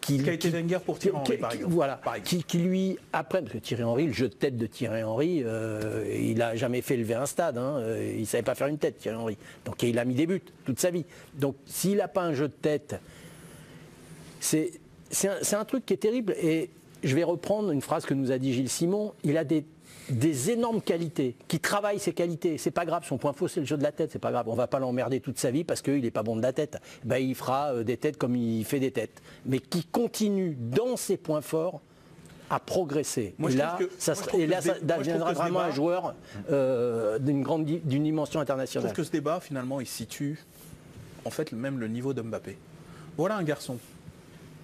Qui, Qui a été Wenger pour Thierry Henry, qui- par qui- exemple. Voilà. Par exemple. Qui, qui lui apprenne. Parce que Thierry Henry, le jeu de tête de Thierry Henry, euh, il n'a jamais fait lever un stade. hein. Euh, Il ne savait pas faire une tête, Thierry Henry. Donc il a mis des buts toute sa vie. Donc s'il n'a pas un jeu de tête c'est un, c'est un truc qui est terrible. Et je vais reprendre une phrase que nous a dit Gilles Simon. Il a des, des énormes qualités, qui travaille ses qualités. C'est pas grave, son point faux, c'est le jeu de la tête. C'est pas grave. On va pas l'emmerder toute sa vie parce qu'il n'est pas bon de la tête. Ben, il fera euh, des têtes comme il fait des têtes. Mais qui continue dans ses points forts à progresser. Moi, et je là, que- ça, moi, je et là, ça je deviendra vraiment un joueur euh, d'une grande di- d'une dimension Je internationale. trouve que ce débat, finalement, il situe en fait même le niveau de Mbappé. Voilà un garçon,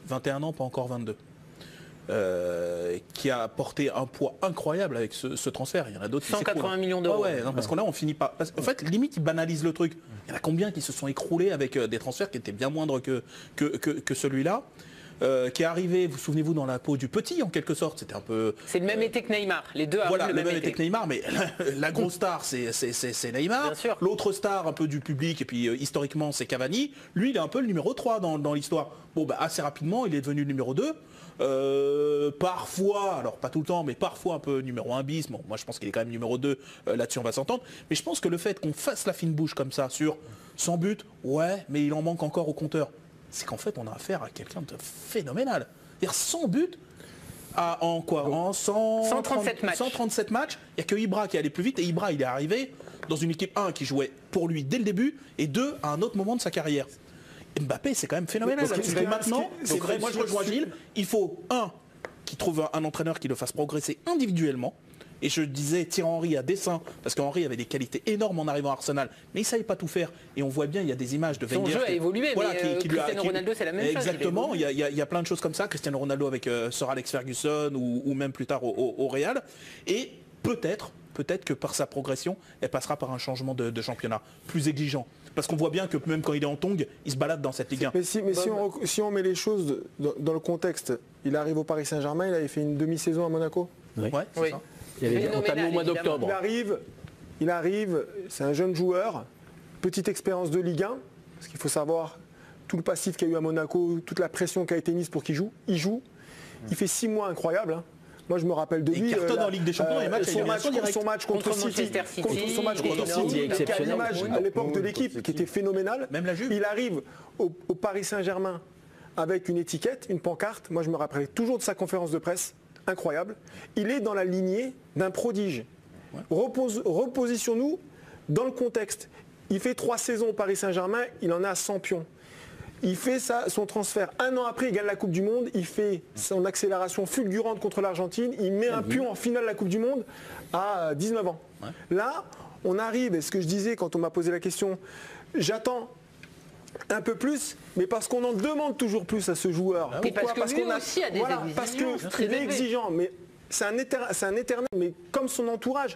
21 ans, pas encore 22, euh, qui a porté un poids incroyable avec ce, ce transfert. Il y en a d'autres qui 180 s'écroulent. millions d'euros. Ah ouais, non, parce qu'on là, on finit pas. en fait, limite, ils banalisent le truc. Il y en a combien qui se sont écroulés avec euh, des transferts qui étaient bien moindres que, que, que- que celui-là euh, qui est arrivé, vous souvenez-vous, dans la peau du petit en quelque sorte, c'était un peu C'est le même été que Neymar. Les deux voilà, le le même, même été. que Neymar, mais la, la grosse star, c'est- Neymar. Bien sûr. L'autre star, un peu du public, et puis euh, historiquement, c'est Cavani. Lui, il est un peu le numéro 3 dans, dans l'histoire. Bon, bah, assez rapidement, il est devenu le numéro 2. Euh, parfois, alors pas tout le temps, mais parfois un peu numéro 1 bis. Bon, moi, je pense qu'il est quand même numéro 2. euh, Là-dessus, on va s'entendre. Mais je pense que le fait qu'on fasse la fine bouche comme ça sur 100 buts, ouais, mais il en manque encore au compteur. C'est qu'en fait, on a affaire à quelqu'un de phénoménal. C'est-à-dire 100 buts, à- en quoi? En 100 137 matchs. 137 matchs. Il n'y a que Ibra qui allait plus vite. Et Ibra, il est arrivé dans une équipe 1 qui jouait pour lui dès le début et 2 à un autre moment de sa carrière. Mbappé, c'est quand même phénoménal. Parce que- maintenant, c'est vrai, moi je rejoins Gilles, il faut un qui trouve un, entraîneur qui le fasse progresser individuellement. Et je disais Thierry Henry à dessein, parce qu'Henry avait des qualités énormes en arrivant à Arsenal, mais il ne savait pas tout faire. Et on voit bien, il y a des images de Son Wenger. jeu a qui- évolué, mais, euh, Cristiano Ronaldo, c'est la même chose, Exactement, il y, a, il y a- il y a plein de choses comme ça. Cristiano Ronaldo avec euh, Sir Alex Ferguson ou, ou même plus tard au, au- au Real. Et peut-être, peut-être que par sa progression, elle passera par un changement de, de championnat plus exigeant. Parce qu'on voit bien que même quand il est en tong, il se balade dans cette Ligue 1. Mais si, mais si, on, rec- si on met les choses dans, dans le contexte, il arrive au Paris Saint-Germain, il avait fait une demi-saison à Monaco. Oui. Ouais, Oui. ça. Il avait entamé au mois d'octobre. Il arrive, il arrive, c'est un jeune joueur, petite expérience de Ligue 1, parce qu'il faut savoir tout le passif qu'il y a eu à Monaco, toute la pression qui a été mise pour qu'il joue. Il joue. Il fait six mois incroyables. hein. Moi, je me rappelle de lui. cartonne la- en Ligue des Champions, les matchs à son, match, son match contre, Contre City, Manchester City, contre son match il contre. City, Il qui a l'image à l'époque de l'équipe qui était phénoménale. Même la Juve. Il arrive au, au Paris Saint-Germain avec une étiquette, une pancarte. Moi, je me rappellerai toujours de sa conférence de presse, incroyable. Il est dans la lignée d'un prodige. Repose- Repositionnons-nous dans le contexte. Il fait trois saisons au Paris Saint-Germain, il en a 100 pions. Il fait ça, son transfert. Un an après, il gagne la Coupe du Monde. Il fait son accélération fulgurante contre l'Argentine. Il met un pion en finale de la Coupe du Monde à 19 ans. Là, on arrive, et ce que je disais quand on m'a posé la question, j'attends un peu plus, mais parce qu'on en demande toujours plus à ce joueur. Et parce que lui qu'on aussi a des parce exigences que très il est exigeant, mais c'est un, éter- c'est un éternel, mais comme son entourage,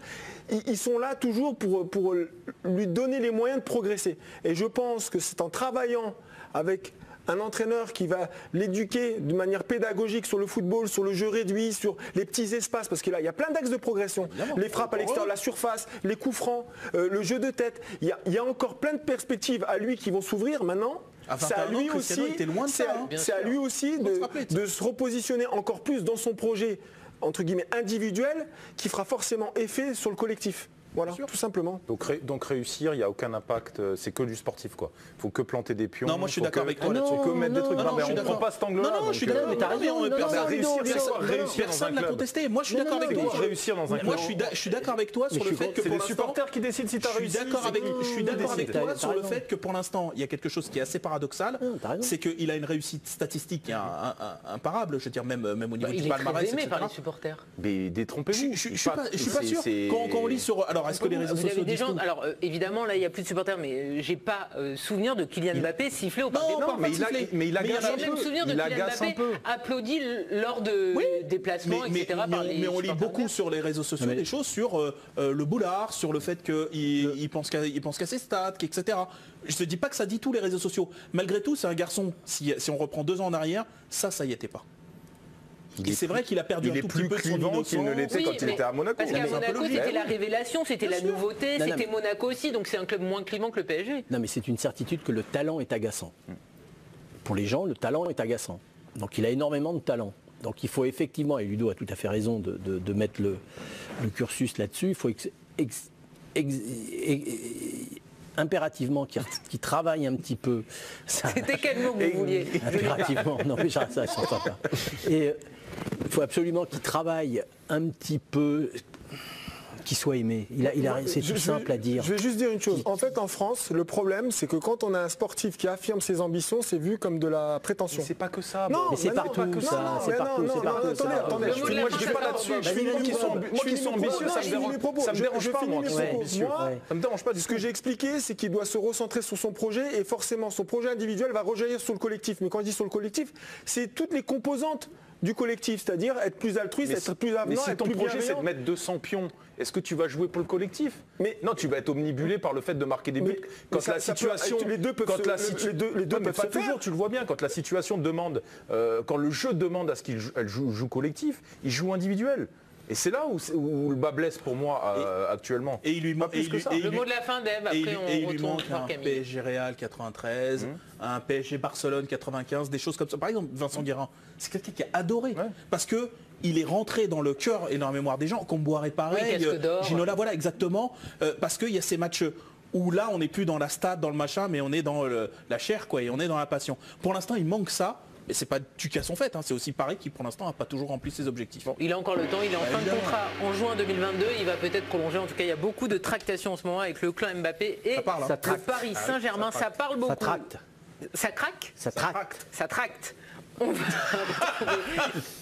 ils, ils sont là toujours pour, pour lui donner les moyens de progresser. Et je pense que c'est en travaillant avec un entraîneur qui va l'éduquer de manière pédagogique sur le football, sur le jeu réduit, sur les petits espaces, parce qu'il y a plein d'axes de progression. Les frappes à l'extérieur, la surface, les coups francs, euh, le jeu de tête. Il y, a, il y a encore plein de perspectives à lui qui vont s'ouvrir maintenant. C'est à 21 ans, lui aussi, de c'est ça, à- hein. Lui aussi de se repositionner encore plus dans son projet entre guillemets individuel qui fera forcément effet sur le collectif. Voilà, tout simplement. Donc, ré- donc réussir, il n'y a aucun impact, euh, c'est que du sportif quoi. Il faut que planter des pions. Non, moi, je suis faut d'accord avec toi faut là-dessus. que mettre des non, trucs. non, on ne prend d'accord. pas cet angle-là. Non, non, je suis euh, d'accord. mais t'as raison, personne- non, réussir, non, c'est non, quoi non, Réussir dans Personne un n'a contesté. Moi, je suis d'accord avec toi. réussir dans un Moi, club. je suis d'a- je suis d'accord avec toi sur le fait que c'est pour les l'instant, supporters qui décident si t'as réussi. je suis d'accord avec toi sur le fait que pour l'instant, il y a quelque chose qui est assez paradoxal. C'est qu'il a une réussite statistique qui est imparable. Je veux dire, même, même au niveau Bah, du il est palmarès, aimé etc. par les supporters. Mais Je, détrompez-vous. je- je suis pas, sûr. quand on lit sur. Alors, est-ce que les réseaux Vous avez sociaux des gens, alors euh, évidemment là il n'y a plus de supporters, mais euh, j'ai pas euh, souvenir de Kylian Mbappé siffler au Parc des Princes. mais il, mais il agace un même souvenir de Il Kylian Mbappé applaudi lors de Oui. déplacements, mais, etc. mais par on, les mais on lit beaucoup sur les réseaux sociaux des choses sur euh, euh, le boulard, sur le fait qu'il il pense qu'à il pense qu'à ses stats, etc. Je ne dis pas que ça dit tous les réseaux sociaux. Malgré tout, c'est un garçon, si, si on reprend deux ans en arrière, ça, ça y était pas. Et c'est vrai qu'il a perdu Il un tout plus petit peu son qu'il ne l'était Oui, quand il était à Monaco. Parce qu'à Monaco, c'était la Oui. révélation, c'était la sûr. nouveauté, c'était Monaco aussi, donc c'est un club moins clivant que le PSG. Non, mais c'est une certitude que le talent est agaçant. Pour les gens, le talent est agaçant. Donc il a énormément de talent. Donc il faut effectivement, et Ludo a tout à fait raison de, de- de mettre le, le cursus là-dessus, il faut ex- ex- ex- ex- impérativement qu'il travaille un petit peu. C'était quel mot que vous vouliez? Impérativement, non mais ça, ça, ça, pas. Et euh, il faut absolument qu'il travaille un petit peu, qu'il soit aimé. Il a, il a, c'est tout je simple vais- à dire. Je vais juste dire une chose. En fait, en France, le problème, c'est que quand on a un sportif qui affirme ses ambitions, c'est vu comme de la prétention. C'est pas que ça. Non, Mais c'est non, partout, pas que ça, non, c'est mais partout, non, non, non. Attendez, attendez, je mot de finis- la moi, fin, je dis c'est pas pas là-dessus. bon. Je Vas-y, finis vas-y, mes propos. moi qui Je finis suis mes ambitieux, propos. ça me Je dérange- finis mes propos. ça me Je- dérange je pas, finis moi, mes tu sais. propos. Bien sûr, Moi, ouais. Ça me dérange pas du Ce que j'ai expliqué, c'est qu'il doit se recentrer sur son projet et forcément son projet individuel va rejaillir sur le collectif. Mais quand je dis sur le collectif, c'est toutes les composantes du collectif, c'est-à-dire être plus altruiste, Mais être si- plus mais avenant, si être ton plus projet c'est de mettre 200 pions, est-ce que tu vas jouer pour le collectif? Mais- non, tu vas être omnibulé par le fait de marquer des buts. Mais- quand mais ça- la ça peut- situation, les deux peuvent quand se- la le- situ- les deux- les deux Ouais, mais peuvent pas se toujours, tu le vois bien. Quand la situation demande, euh, quand le jeu demande à ce qu'il joue, elle joue, joue collectif, il joue individuel. Et c'est là où, le bas blesse pour moi euh, actuellement. Et il lui manque. plus et que ça. et Le lui- mot de la fin, Deb, Et après il, et on il lui manque un Camille. PSG Real 93, un PSG Barcelone 95, des choses comme ça. Par exemple, Vincent Guérin, c'est quelqu'un qui a adoré. Ouais. Parce que il est rentré dans le cœur et dans la mémoire des gens. Comboiré pareil, Oui, d'Or. Ginola, voilà, exactement. Euh, parce qu'il y a ces matchs où là, on n'est plus dans la stade, dans le machin, mais on est dans le- la chair, quoi, et on est dans la passion. Pour l'instant, il manque ça. Mais c'est pas du qu'à son fait, hein. c'est aussi pareil qui pour l'instant n'a pas toujours rempli ses objectifs. Il a encore le temps, il est en Bah, fin de contrat en juin 2022, il va peut-être prolonger. En tout cas, il y a beaucoup de tractations en ce moment avec le clan Mbappé et Ça parle, hein. Ça le tracte. Paris Ah oui, Saint-Germain. ça ça, parle beaucoup. Ça tracte. Ça craque Ça tracte. Ça tracte. On va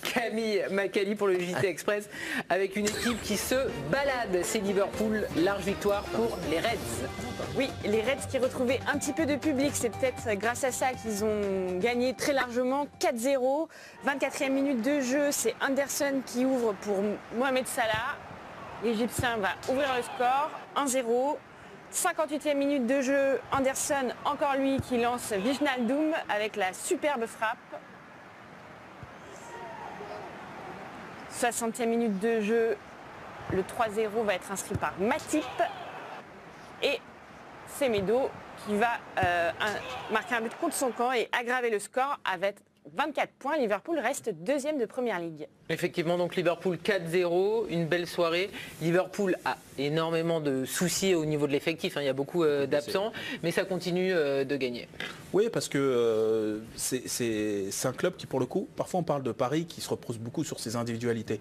Camille Macali pour le JT Express avec une équipe qui se balade. C'est Liverpool, large victoire pour les Reds. Oui, les Reds qui retrouvaient un petit peu de public, c'est peut-être grâce à ça qu'ils ont gagné très largement 4-0. 24e minute de jeu, c'est Anderson qui ouvre pour Mohamed Salah. L'Égyptien va ouvrir le score, 1-0. 58e minute de jeu, Anderson, encore lui qui lance Wijnaldum avec la superbe frappe. 60e minute de jeu, Le 3-0 va être inscrit par Matip. Et Semedo qui va euh, marquer un but contre son camp et aggraver le score avec 24 points. Liverpool reste deuxième de Première Ligue. Effectivement, donc Liverpool 4-0, une belle soirée. Liverpool a énormément de soucis au niveau de l'effectif, hein. il y a beaucoup euh, d'absents, mais ça continue euh, de gagner. Oui, parce que euh, c'est- un club qui, pour le coup, parfois on parle de Paris qui se repose beaucoup sur ses individualités.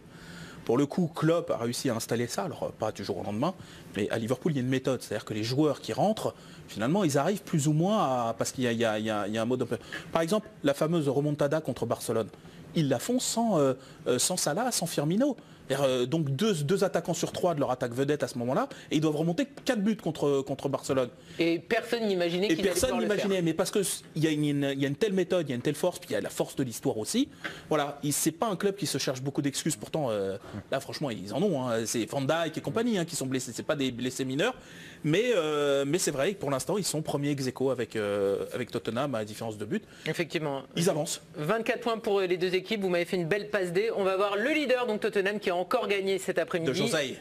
Pour le coup, Klopp a réussi à installer ça, alors pas du jour au lendemain, mais à Liverpool, il y a une méthode. C'est-à-dire que les joueurs qui rentrent, finalement, ils arrivent plus ou moins à... Parce qu'il y, a- un mode... Par exemple, la fameuse remontada contre Barcelone. Ils la font sans, euh, euh, sans Salah, sans Firmino. Euh, donc deux, deux attaquants sur trois de leur attaque vedette à ce moment-là, et ils doivent remonter quatre buts contre, contre Barcelone. Et personne n'imaginait allaient personne n'imaginait, mais parce qu'il y, a une- y a une telle méthode, il y a une telle force, puis il y a la force de l'histoire aussi. Voilà, il- c'est pas un club qui se cherche beaucoup d'excuses, pourtant euh, là franchement ils en ont, hein. c'est Van Dijk et compagnie hein, qui sont blessés, c'est pas des blessés mineurs, mais, euh, mais c'est vrai que pour l'instant ils sont premiers ex aequo avec, euh, avec Tottenham à la différence de but. Effectivement. Ils avancent. 24 points pour les deux équipes, vous m'avez fait une belle passe D. On va voir le leader, donc Tottenham, qui a encore gagné cet après-midi. De José.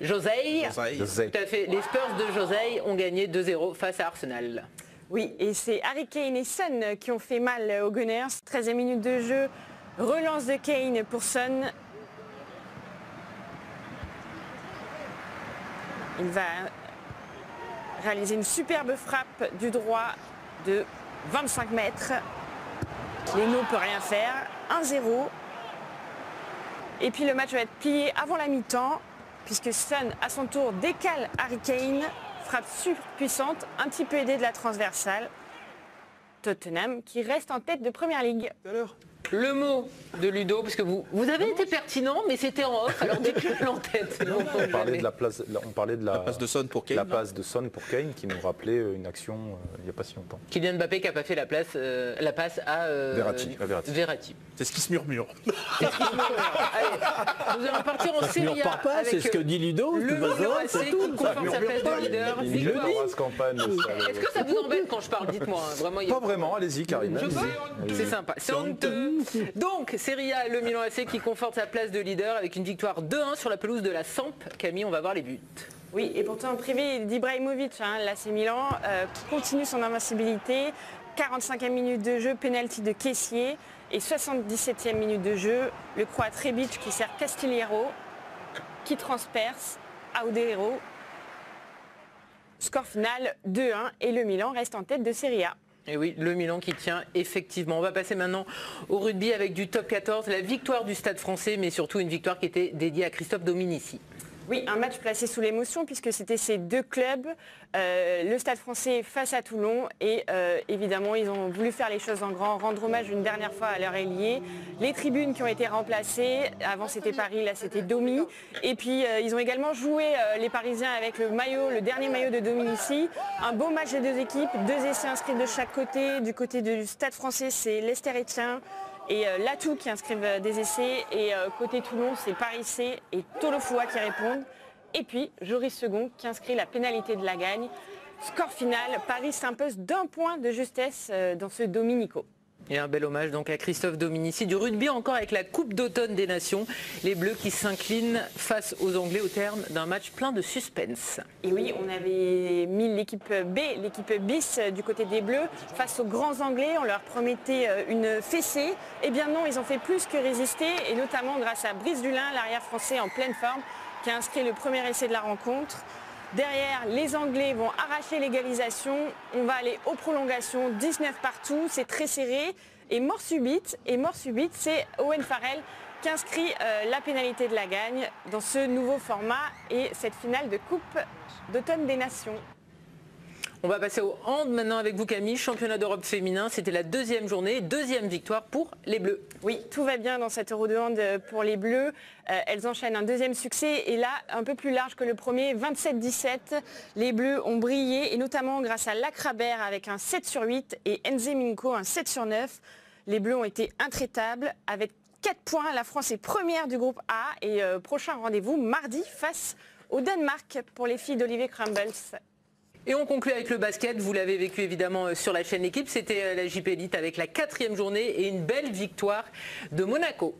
José. José. Tout à fait. Les Spurs de José ont gagné 2-0 face à Arsenal. Oui, et c'est Harry Kane et Son qui ont fait mal aux Gunners. 13e minute de jeu, relance de Kane pour Son. Il va réaliser une superbe frappe du droit de 25 mètres. Leno peut rien faire. 1-0. Et puis le match va être plié avant la mi-temps, puisque Son, à son tour, décale Harry Kane. Frappe surpuissante, un petit peu aidé de la transversale. Tottenham qui reste en tête de Première Ligue. Le mot de Ludo, parce que vous, vous avez été pertinent, mais c'était en off, alors dites-le en tête. On parlait de la place, on parlait de la, passe de Son pour Kane. la passe de Son pour Kane qui nous rappelait euh, une action euh, il n'y a pas si longtemps. Kylian Mbappé qui n'a pas fait la, place, euh, la passe à euh, Verratti. À Verratti. Verratti. C'est ce qui se murmure. Allez, nous allons partir en Serie A c'est ce que dit Ludo. le c'est qui tout. conforte sa place de leader. Il le dit. Est-ce que ça vous embête quand je parle? Dites-moi. hein, Vraiment, Pas vraiment, allez-y peux C'est sympa. C'est honteux. Donc, Serie A, le Milan AC qui conforte sa place de leader avec une victoire 2-1 sur la pelouse de la Samp. Camille, on va voir les buts. Oui, et pourtant en privé d'Ibrahimovic, hein, l'AC Milan euh, continue son invincibilité. 45e minute de jeu, penalty de Caissier. Et 77e minute de jeu, le Croate Rebic qui sert Castillero, qui transperce Audero. Score final 2-1 et le Milan reste en tête de Serie A. Et oui, le Milan qui tient effectivement. On va passer maintenant au rugby avec du top 14, la victoire du Stade français, mais surtout une victoire qui était dédiée à Christophe Dominici. Oui, un match placé sous l'émotion puisque c'était ces deux clubs, euh, le Stade français face à Toulon et euh, évidemment ils ont voulu faire les choses en grand, rendre hommage une dernière fois à leur ailier. Les tribunes qui ont été remplacées, avant c'était Paris, là c'était Domi. Et puis euh, ils ont également joué les Parisiens avec le maillot, le dernier maillot de Dominici. Un beau match des deux équipes, deux essais inscrits de chaque côté. Du côté du Stade français c'est Lester Etienne et euh, Latou qui inscrivent euh, des essais. Et euh, côté Toulon, c'est Paris C et Tolofoua qui répondent. Et puis Joris Second qui inscrit la pénalité de la gagne. Score final, Paris s'impose d'un point de justesse dans ce Dominico. Et un bel hommage donc à Christophe Dominici du rugby encore avec la Coupe d'automne des Nations. Les Bleus qui s'inclinent face aux Anglais au terme d'un match plein de suspense. Et oui, on avait mis l'équipe B, l'équipe bis du côté des Bleus face aux grands Anglais. On leur promettait euh, une fessée. Eh bien non, ils ont fait plus que résister et notamment grâce à Brice Dulin, l'arrière français en pleine forme, qui a inscrit le premier essai de la rencontre. Derrière, les Anglais vont arracher l'égalisation. On va aller aux prolongations, 19 partout, c'est très serré. Et mort subite, et mort subite, c'est Owen Farrell qui inscrit euh, la pénalité de la gagne dans ce nouveau format et cette finale de Coupe d'automne des Nations. On va passer au hand maintenant avec vous Camille, championnat d'Europe féminin. C'était la deuxième journée, deuxième victoire pour les Bleus. Oui, tout va bien dans cette Euro de hand euh, pour les Bleus. Euh, elles enchaînent un deuxième succès et là, un peu plus large que le premier, 27-17. Les Bleus ont brillé et notamment grâce à Lacrabert avec un 7 sur 8 et Enze Minko un 7 sur 9. Les Bleus ont été intraitables avec 4 points. La France est première du groupe A et euh, prochain rendez-vous mardi face au Danemark pour les filles d'Olivier Crumbles. Et on conclut avec le basket. Vous l'avez vécu évidemment euh, sur la chaîne Équipe. C'était euh, la JP Elite avec la quatrième journée et une belle victoire de Monaco.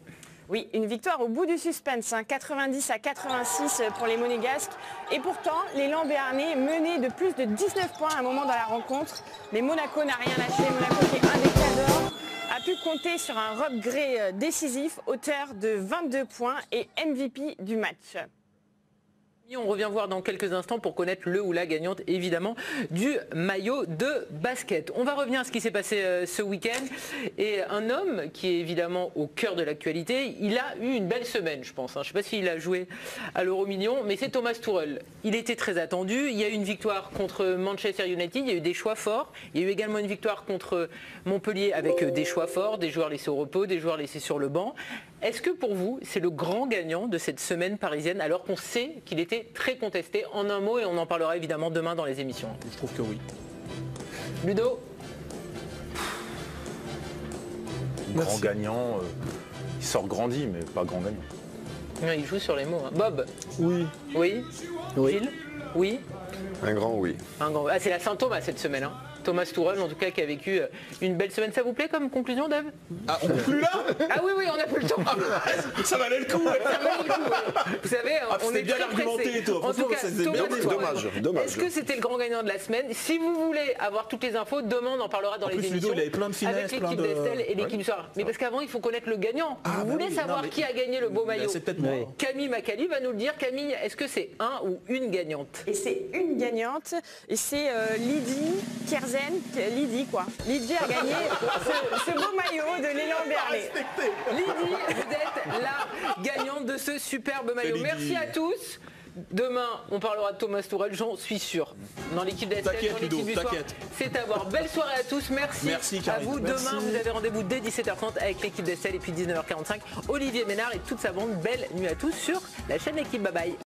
Oui, une victoire au bout du suspense, hein, 90 à 86 pour les Monégasques. Et pourtant, l'élan béarnais menait de plus de 19 points à un moment dans la rencontre. Mais Monaco n'a rien lâché. Monaco qui est un des cadors a pu compter sur un Rob Gray euh, décisif, auteur de 22 points et MVP du match. On revient voir dans quelques instants pour connaître le ou la gagnante évidemment du maillot de basket. On va revenir à ce qui s'est passé euh, ce week-end et un homme qui est évidemment au cœur de l'actualité, il a eu une belle semaine je pense. hein. Je ne sais pas s'il a joué à l'Euro Million mais c'est Thomas Tuchel. Il était très attendu, il y a eu une victoire contre Manchester United, il y a eu des choix forts, il y a eu également une victoire contre Montpellier avec euh, des choix forts, des joueurs laissés au repos, des joueurs laissés sur le banc. Est-ce que pour vous, c'est le grand gagnant de cette semaine parisienne alors qu'on sait qu'il était très contesté en un mot et on en parlera évidemment demain dans les émissions Je trouve que oui. Ludo? Grand Merci. gagnant, euh, il sort grandi, mais pas grand gagnant. Ouais, Il joue sur les mots. hein. Bob? Oui, Oui Oui. Gilles? Oui Un grand oui. Un grand- Ah, c'est la Saint-Thomas cette semaine. hein. Thomas Tourelle, en tout cas, qui a vécu euh, une belle semaine. Ça vous plaît comme conclusion, Dave? Ah, on est plus là? Ah oui, oui, on n'a plus le temps. Ça valait le coup ouais. Ça valait le coup, ouais. Vous savez, Ah, on est bien argumenté, pressé. toi. En tout cas, ça faisait Thomas bien Tourelle. Dommage, dommage. Est-ce que c'était le grand gagnant de la semaine? Si vous voulez avoir toutes les infos, demain on en parlera dans En les plus, Ludo, émissions. il avait plein de finesses, avec plein l'équipe de- d'Estelle et l'équipe soir. Mais parce qu'avant, il faut connaître le gagnant. Ah, vous bah voulez oui, savoir non, mais- qui a gagné le beau maillot? C'est peut-être moi. Camille Macali va nous le dire. Camille, est-ce que c'est un ou une gagnante? Et c'est une gagnante, et c'est euh, Lydie quoi. Lydie a gagné ce, ce beau maillot de l'élan Berlay. Lydie, vous êtes la gagnante de ce superbe maillot. Merci à tous. Demain, on parlera de Thomas Tourelle, j'en suis sûr. Dans l'équipe d'Estelle, T'inquiète, dans l'équipe du soir, c'est à voir. Belle soirée à tous, merci, Merci, à vous. Merci. Demain, vous avez rendez-vous dès 17h30 avec l'équipe d'Estelle et puis 19h45. Olivier Ménard et toute sa bande. Belle nuit à tous sur la chaîne L'équipe. Bye bye.